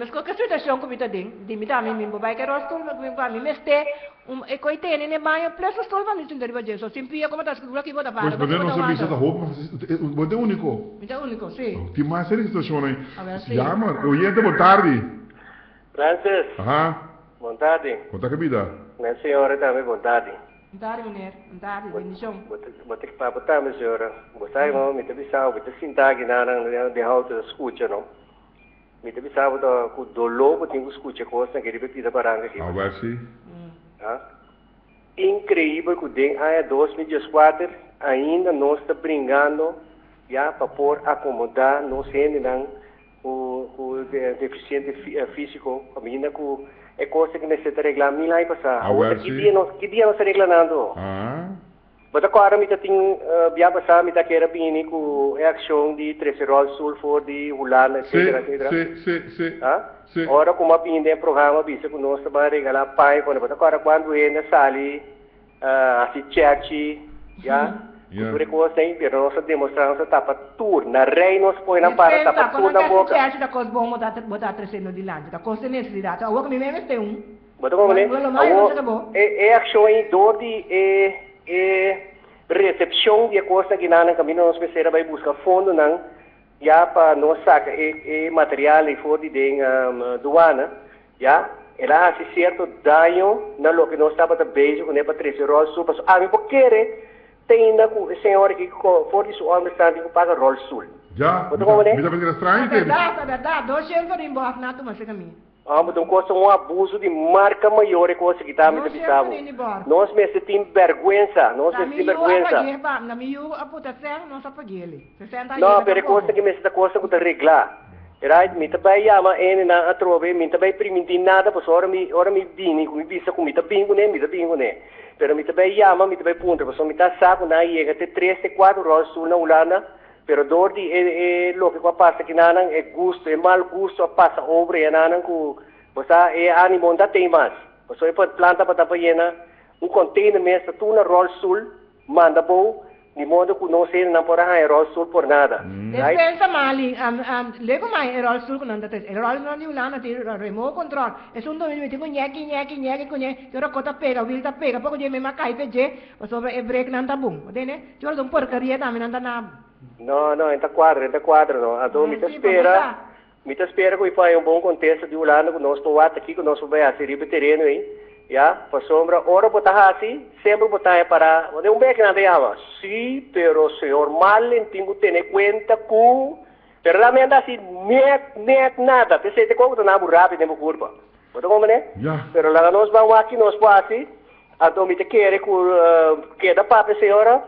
Mas qualquer situação que me tá ding, di mi dá mi mi bobai que rostul, mi qua mi meste, um e coi tene ne banho, presso stol van isso deriva jeso, simpia como tá escrito aqui bota para. Pues, meneer, não sabia dat hoop, mas você é único. Mi dá único, sì. Que mais seria situação aí? A ver, sim. Ja, man. Oyente, boa tarde. Francis, Aha. boa tarde. Conta que vida. Minha senhora também, boa tarde. Dari meneer, dari bendição. Vou ter que papo também, senhora. Gostai, não? Me teve salvo, me teve sintag na de alta da escuta, não? Me teve salvo da com dolor, vou ter que escutar coisa que ele precisa para aqui. Ah, vai sim. Tá? Incrível que DEM é 2014 ainda não está brincando já para por acomodar sendo não o, o de- deficiente eh, físico ainda que é coisa que necessita reglar mil anos passar Ah, que dia não que dia não está reglando Ah. Mas agora me tem via passar me tá queira bem com a ação de trecerol sulfur de hulana etc Sim, etc sim, sim, sim. Ah? Sim. Ora programa bisa que nós também regalar pai quando mas agora quando ainda sali ah assim church já Yeah. por pero nós demonstramos nossa tapa tour na rei nós põe na para tapa tour na boca se acha da coisa boa, botar botar trecendo de lante, da coisa necessidade. O que me mesmo tem um. Mas como né? É em dor de é é recepção de coisa que na caminho nós precisa vai buscar fundo não já para nós saca é é material e for de den um, doana já ela hace certo dano na lo que nós estava da beijo com para três euros super a mim porque tem ainda com o senhor que for de sua understanding que paga rol sul Já, né? me dá estranho, É verdade, é verdade. Dois sempre embora, não tu mas caminho. Ah, mas coisa um abuso de marca maior é coisa que está me Nós embora. Nós mesmo temos vergonha, nós temos miúda vergonha. Na miúda a puta sem, não senta tá pero coisa que me está coisa que arreglar. Right? Mi também chama ele na atrove, mi também permite nada, pois ora mi ora mi bini, mi visa com mi tá bingo né, mi tá bingo né. Pero mi também chama, mi também punta, pois mi tá saco na chega até 3 e 4 horas na ulana. Pero dor di é é lo que passa que nanan é gusto, é mal gusto passa obra e nanan ku pois é ânimo da tem mais. Pois é planta para tapaiena um container mesmo tu na roll sul manda bo de modo que não sei não porra é roll sul por nada. Right? Despensa mali, um, um, lego mai erol sul con andate, erol non ni ulana ti remote control. E sono dove mi dico nyeki nyeki nyeki con nyeki, ora kota pega, vilta pega, poco je me makai peje, o sobre e break nanta bum. Dene, ti ora un porcaria da me nanta na. Não, não, entra quadro, entra quadro, não. A dor me espera, me espera que faz um bom contexto de Holanda, que nós povoamos aqui, que nós vai a ser terreno aí, já, para sombra, ora botar assim, sempre botar é para, onde um beco na veia, sim, pero senhor mal tenho que ter conta com, pero realmente assim, net, net nada, pensei que como na rápido, nem curva, botar como né? Já. Pero lá nós vamos aqui, nós vamos assim, a me quer que, queda para senhora,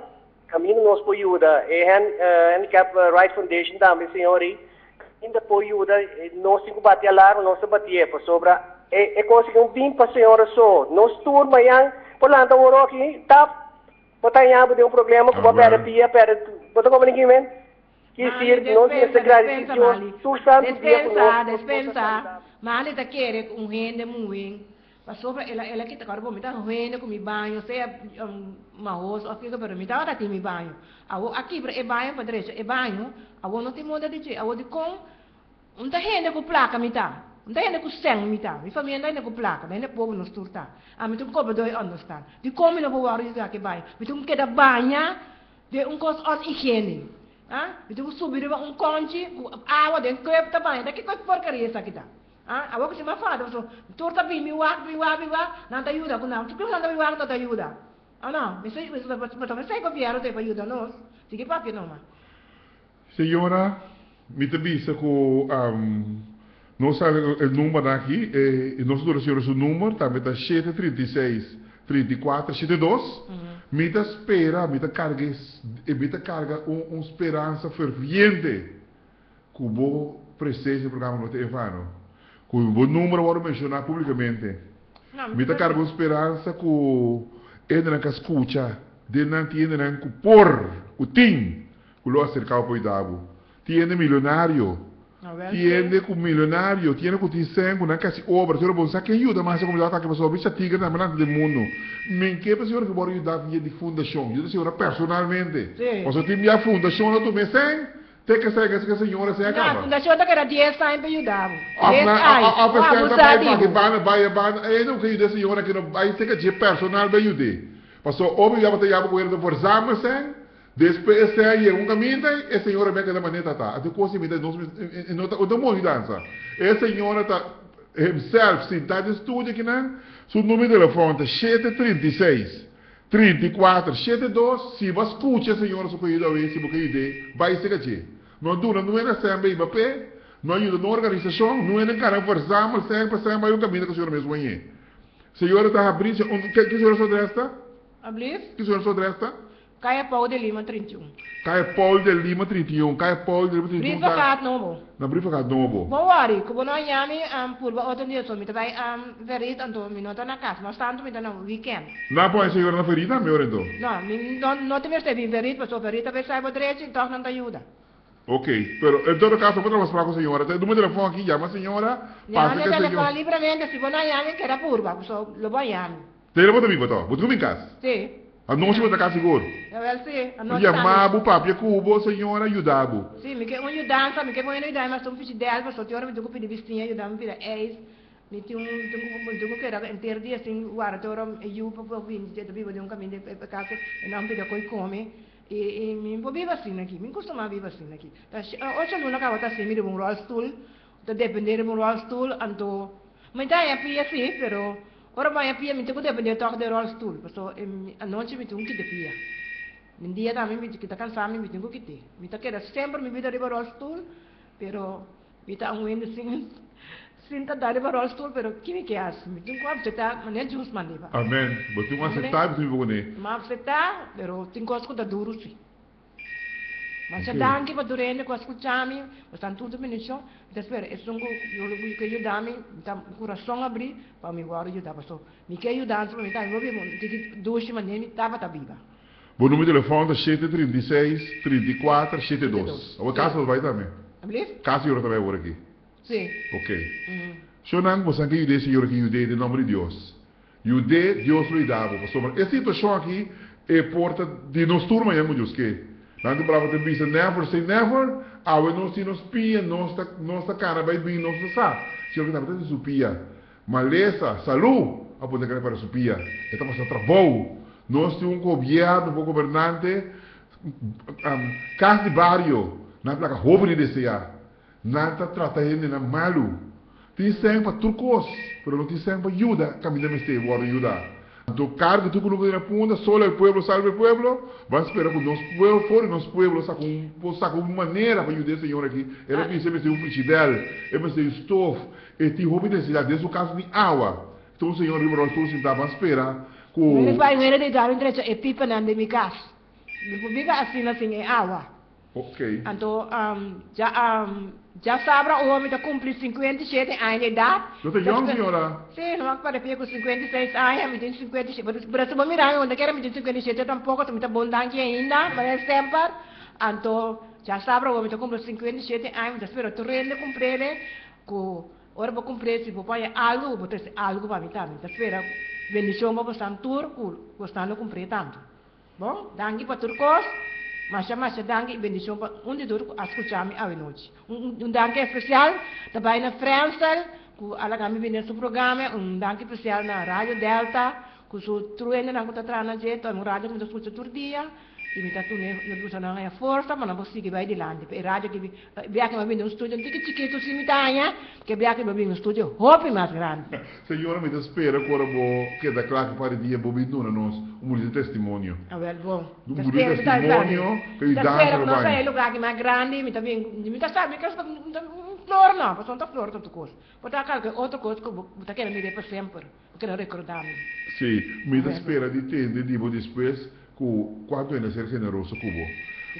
caminho e hand, uh, handicap uh, right foundation também senhori ainda por ajuda nós temos que bater lá nós bater para sobra. E, e conseguimos bem para senhora só. Nós turma yang por lá então o aqui tá. Botar em abo de um problema com a pera pia pera botar como ninguém vem? Que se nós nessa grande tu santo dia Despensa, despensa. Mali ta quiere un gente muy Pa sopra ela ela kita karbo mita huene ko mi banho se um, mahos aqui que pero mita ora ti mi banho. Awo aqui para e banho para direita e banho, awo não tem moda de dizer, awo de com um ta hende com placa mita. Um ta hende com seng mita. Mi família ainda com placa, ainda povo nos turta. A tu ko be doi understand. Di come no bo wari ga ke banho. Mi tu que da banha de um cos on higiene. Ah, mi tu subir um conchi, água dentro que tá banho. Daqui que porcaria essa aqui tá. Ah, si mafada so turta bi mi wak bi wak bi wak nanta ayuda ko na tu nanta bi wak nanta ayuda ano mi sei mi sei mi sei copiare te ayuda no sige papi no ma Senhora, me avisa que um, não sabe o número aqui, e, nós damos o número, também está 736 34 72. Me dá espera, me dá carga, me dá carga uma um esperança ferviente que o bom presença do programa no telefone. Que o bom número vou mencionar publicamente. Me dá carga uma esperança que ele não escuta, ele não tem, não por, o tim, que lo acercava para o Idabo. Tiene milionário. Tiene com milionário, tiene com tisem, com casi obra, senhor bom, sabe que ajuda mais a comunidade que pessoa bicha tiga na manada do mundo. Men que pessoa que bora ajudar via de fundação, ajuda senhora personalmente. Sim. Você tem minha fundação, não tu me sem, tem que ser que a senhora se acaba. fundação da era 10 time para ajudar A 10 ai a pessoa vai para que abusado vai vai vai, é não que ajuda a senhora que não vai ter que ser personal para ajudar. Passou obrigado a ter já para por exame sem Depois se aí um caminho e a senhora vem que da maneira tá. Até coisa me dá nós não tá o da mudança. E senhora tá himself sentado em estúdio aqui né. Seu número de telefone é 736 34 72 se você escuta a senhora sua coisa aí se você ideia vai ser que não dura não é sempre ir pé não ajuda na organização não é nem cara forçar mas sempre sempre vai o caminho que a senhora mesmo aí senhora está abrindo que que senhora sua adressa ablir que senhora sua adressa Caia Pau de Lima 31 Caia Paulo de Lima 31 Caia Paulo de Lima 31 Brifa kat no mo na brifa kat no bo Mo wari, ko bono yami um purba otro dia so mi tabay um verit anto mi nota na kas, mas tanto mi na weekend. na poi senhora na ferida meu rendo No, mi no no te meste vi verit, pa so verit tabay sai bodreci, toch nan ayuda. Ok, pero en todo caso, vamos a con señora. El número de teléfono aquí, llama señora, que telefono señora. libremente, si bono yami que era purba, so lo voy yami. Teléfono de mi botão, vou em casa. Sí. A não se vai cá seguro. Eu wel sí, ano Chamar o papo, cubo, senhora, ajudar-bo. Sì, mi che voglio danza, mi che voglio dai, ma sto fici del, ma sto ti ora mi tocco di vestina, io dammi pira eis. Mi ti un un tocco che era intero dia sin guarda, ti ora io proprio quindi ti vivo di un cammino per casa e non vedo coi come. E, e mi può viva sin aqui, mi costa ma viva sin aqui. O c'è l'una cavata sì, mi devo un roll stool, da dependere un roll stool, anto ma dai a pia sì, però ora vai a pia mi tocco dependere toch del roll stool, perché non ci mi tocco di pia. Um dia também me kita me tenho que ter. Me tá querendo sempre me vida riba rolstool, pero me tá um indo assim sinta dar riba rolstool, pero que me quer me tenho que aceitar, mas nem justo man riba. Amen. Betul mas aceitar betul ibu ni. Mas aceitar, pero tenho que escutar duro sim. Mas Ok. okay. danke pa durene ko ascoltami, bastan tudo benissimo. Da spera, e songo io che aiutami, tam coração abri, pa mi guardo aiutar, passo. Mi che aiutanza, mi dai, voglio che doce ma mi tava ta viva. Bom número de telefone é 736 34 72. O caso vai também. Caso eu também vou aqui. Sim. Ok. Mhm. Shonang você que yude senhor que yude de nome de Deus. Yude Deus lo dava, pastor. Essa situação aqui é porta de nós turma ยัง Deus que. Nanti bravo te bisa never say never, awe nós ti nos pia, nós ta cara vai bem nós sa. Senhor que na su pia. Maleza, saúde, apo de para su pia. Eta passa trabalho. Nós temos um governo, um governante, um, casa de barrio, na placa roubo de desejar. Nada trata ele na malu. Tem sempre para turcos, pero não tem sempre para ajuda, caminho me este vou ajudar. Então, carga tu coloca na punta, solo o pueblo salve o pueblo, vai esperar que nós pueblo fora, nós pueblo sa com sa com maneira para ajudar o senhor aqui. Ele pensa me um frigidel, ele me estof, e tem roupa de necessidade, desde o caso de água. Então, o senhor liberou tudo, se dá para esperar. Ele vai ver ele dar interesse e pipa na de mi gas. Mi pubiga assim assim é água. Ok. Então, um, já um, já sabra o homem tá cumprir 57 anos de idade. Você é jovem, senhora? Sim, não para pia com 56 anos, me tem 57. Mas se você mirar onde quer me tem 57 tampouco, tá bom danke ainda, mas é sempre. Então, já sabra o homem tá cumprir 57 anos, já espero tu rende cumprir com Ora vou cumprir se vou pôr algo, vou ter algo para mim também. Tá espera, bendição para você tur, gostando cumprir tanto. Bom, danke para turcos. Masya masya danke bendição para onde duro escutar-me a noite. Um, um danke especial também na França, que ala kami vindo no programa, um danke especial na Rádio Delta, que su truene na kuta trana jeto, um rádio que me escuta todo dia. E me tá tudo na luta na minha força, mas não vou seguir vai dilante. E rádio que via que me vindo no estúdio, não tem chiquito se me tanha, que via que me vindo no estúdio, hope mais grande. Senhora, me espera agora vou que da claque para dia vou vir nós um mulher de testemunho. Ah, well, bom. Um Da mulher de espera, da testemunho que Da dá espera, não sei trabalho. lugar que mais grande, me tá vindo, me tá sabe, que essa flor não, passou tá flor tanto coisa. Botar aquela que outra coisa que eu tá querendo me ver para sempre, porque não recordar-me. Sim, me espera de entender digo que quanto é ser generoso cubo.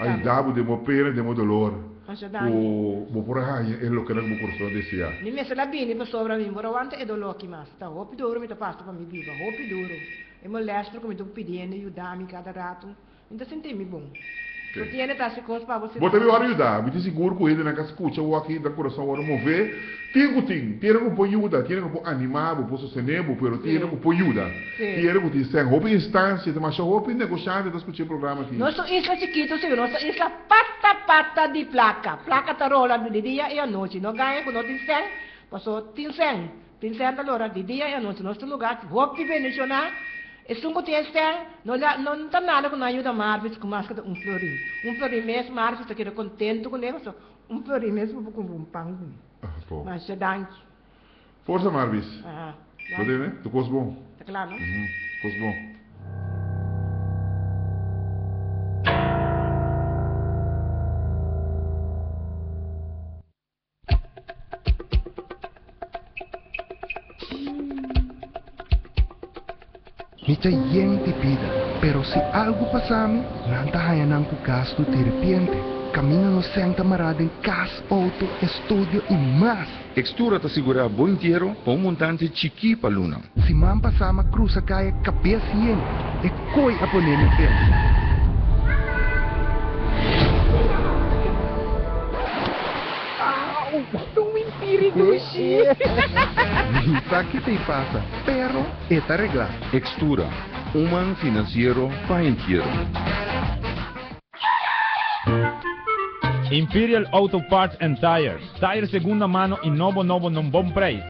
Aí dá de mo pena, de mo dolor. Mas dá. O por aí é lo que não mo coração deseja. Ni me se la bini pa sobra mi mora wante e dolo ki mas ta hopi duro mi ta pasto pa mi viva hopi duro e mo lestro come tu pidiendo aiutami cada rato mi ta senti mi bom so tiene ta se cos pa você Vou também ajudar, me diz seguro que ele na casa escuta o aqui da coração agora mover. Tem que tem, tem que pôr ajuda, tem que animar, pôr sostener, pero tem que ajuda. Tem que ter sem roupa instância, mas só roupa negociante da escutar o programa aqui. Nosso isla chiquito, sim, nossa isla pata pata di placa. Placa ta rola di dia e a noite. Não ganha com nosso sen, passou tinsen. Tinsen ta lora di dia e a noite. Nosso lugar, hopi benedicionar. E sungo tem sen, não la não tá nada ajuda Marvis com mais que um florim. Um florim mesmo, Marvis tá querendo contento com ele, um florim mesmo com um pão. Pô. Mas já danke. Força, Marvis. Ah, ver, né? Tu gosto bom. tá claro? Uhum. Gosto bom. Mita yen ti pida, pero si algo pasami, nanta hayanan ku gasto te arrepiente. Camina no senta marada em casa, auto, estúdio e mais. Extura te segura bom inteiro para um montante chiqui para luna. Si man pasama cruza kaya cabeça yen, e coi a poner no perigosi. Sabe que te passa, pero está arreglado. Extura, um man financeiro para inteiro. Imperial Auto Parts and Tires. Tires segunda mano e novo novo num bom preço.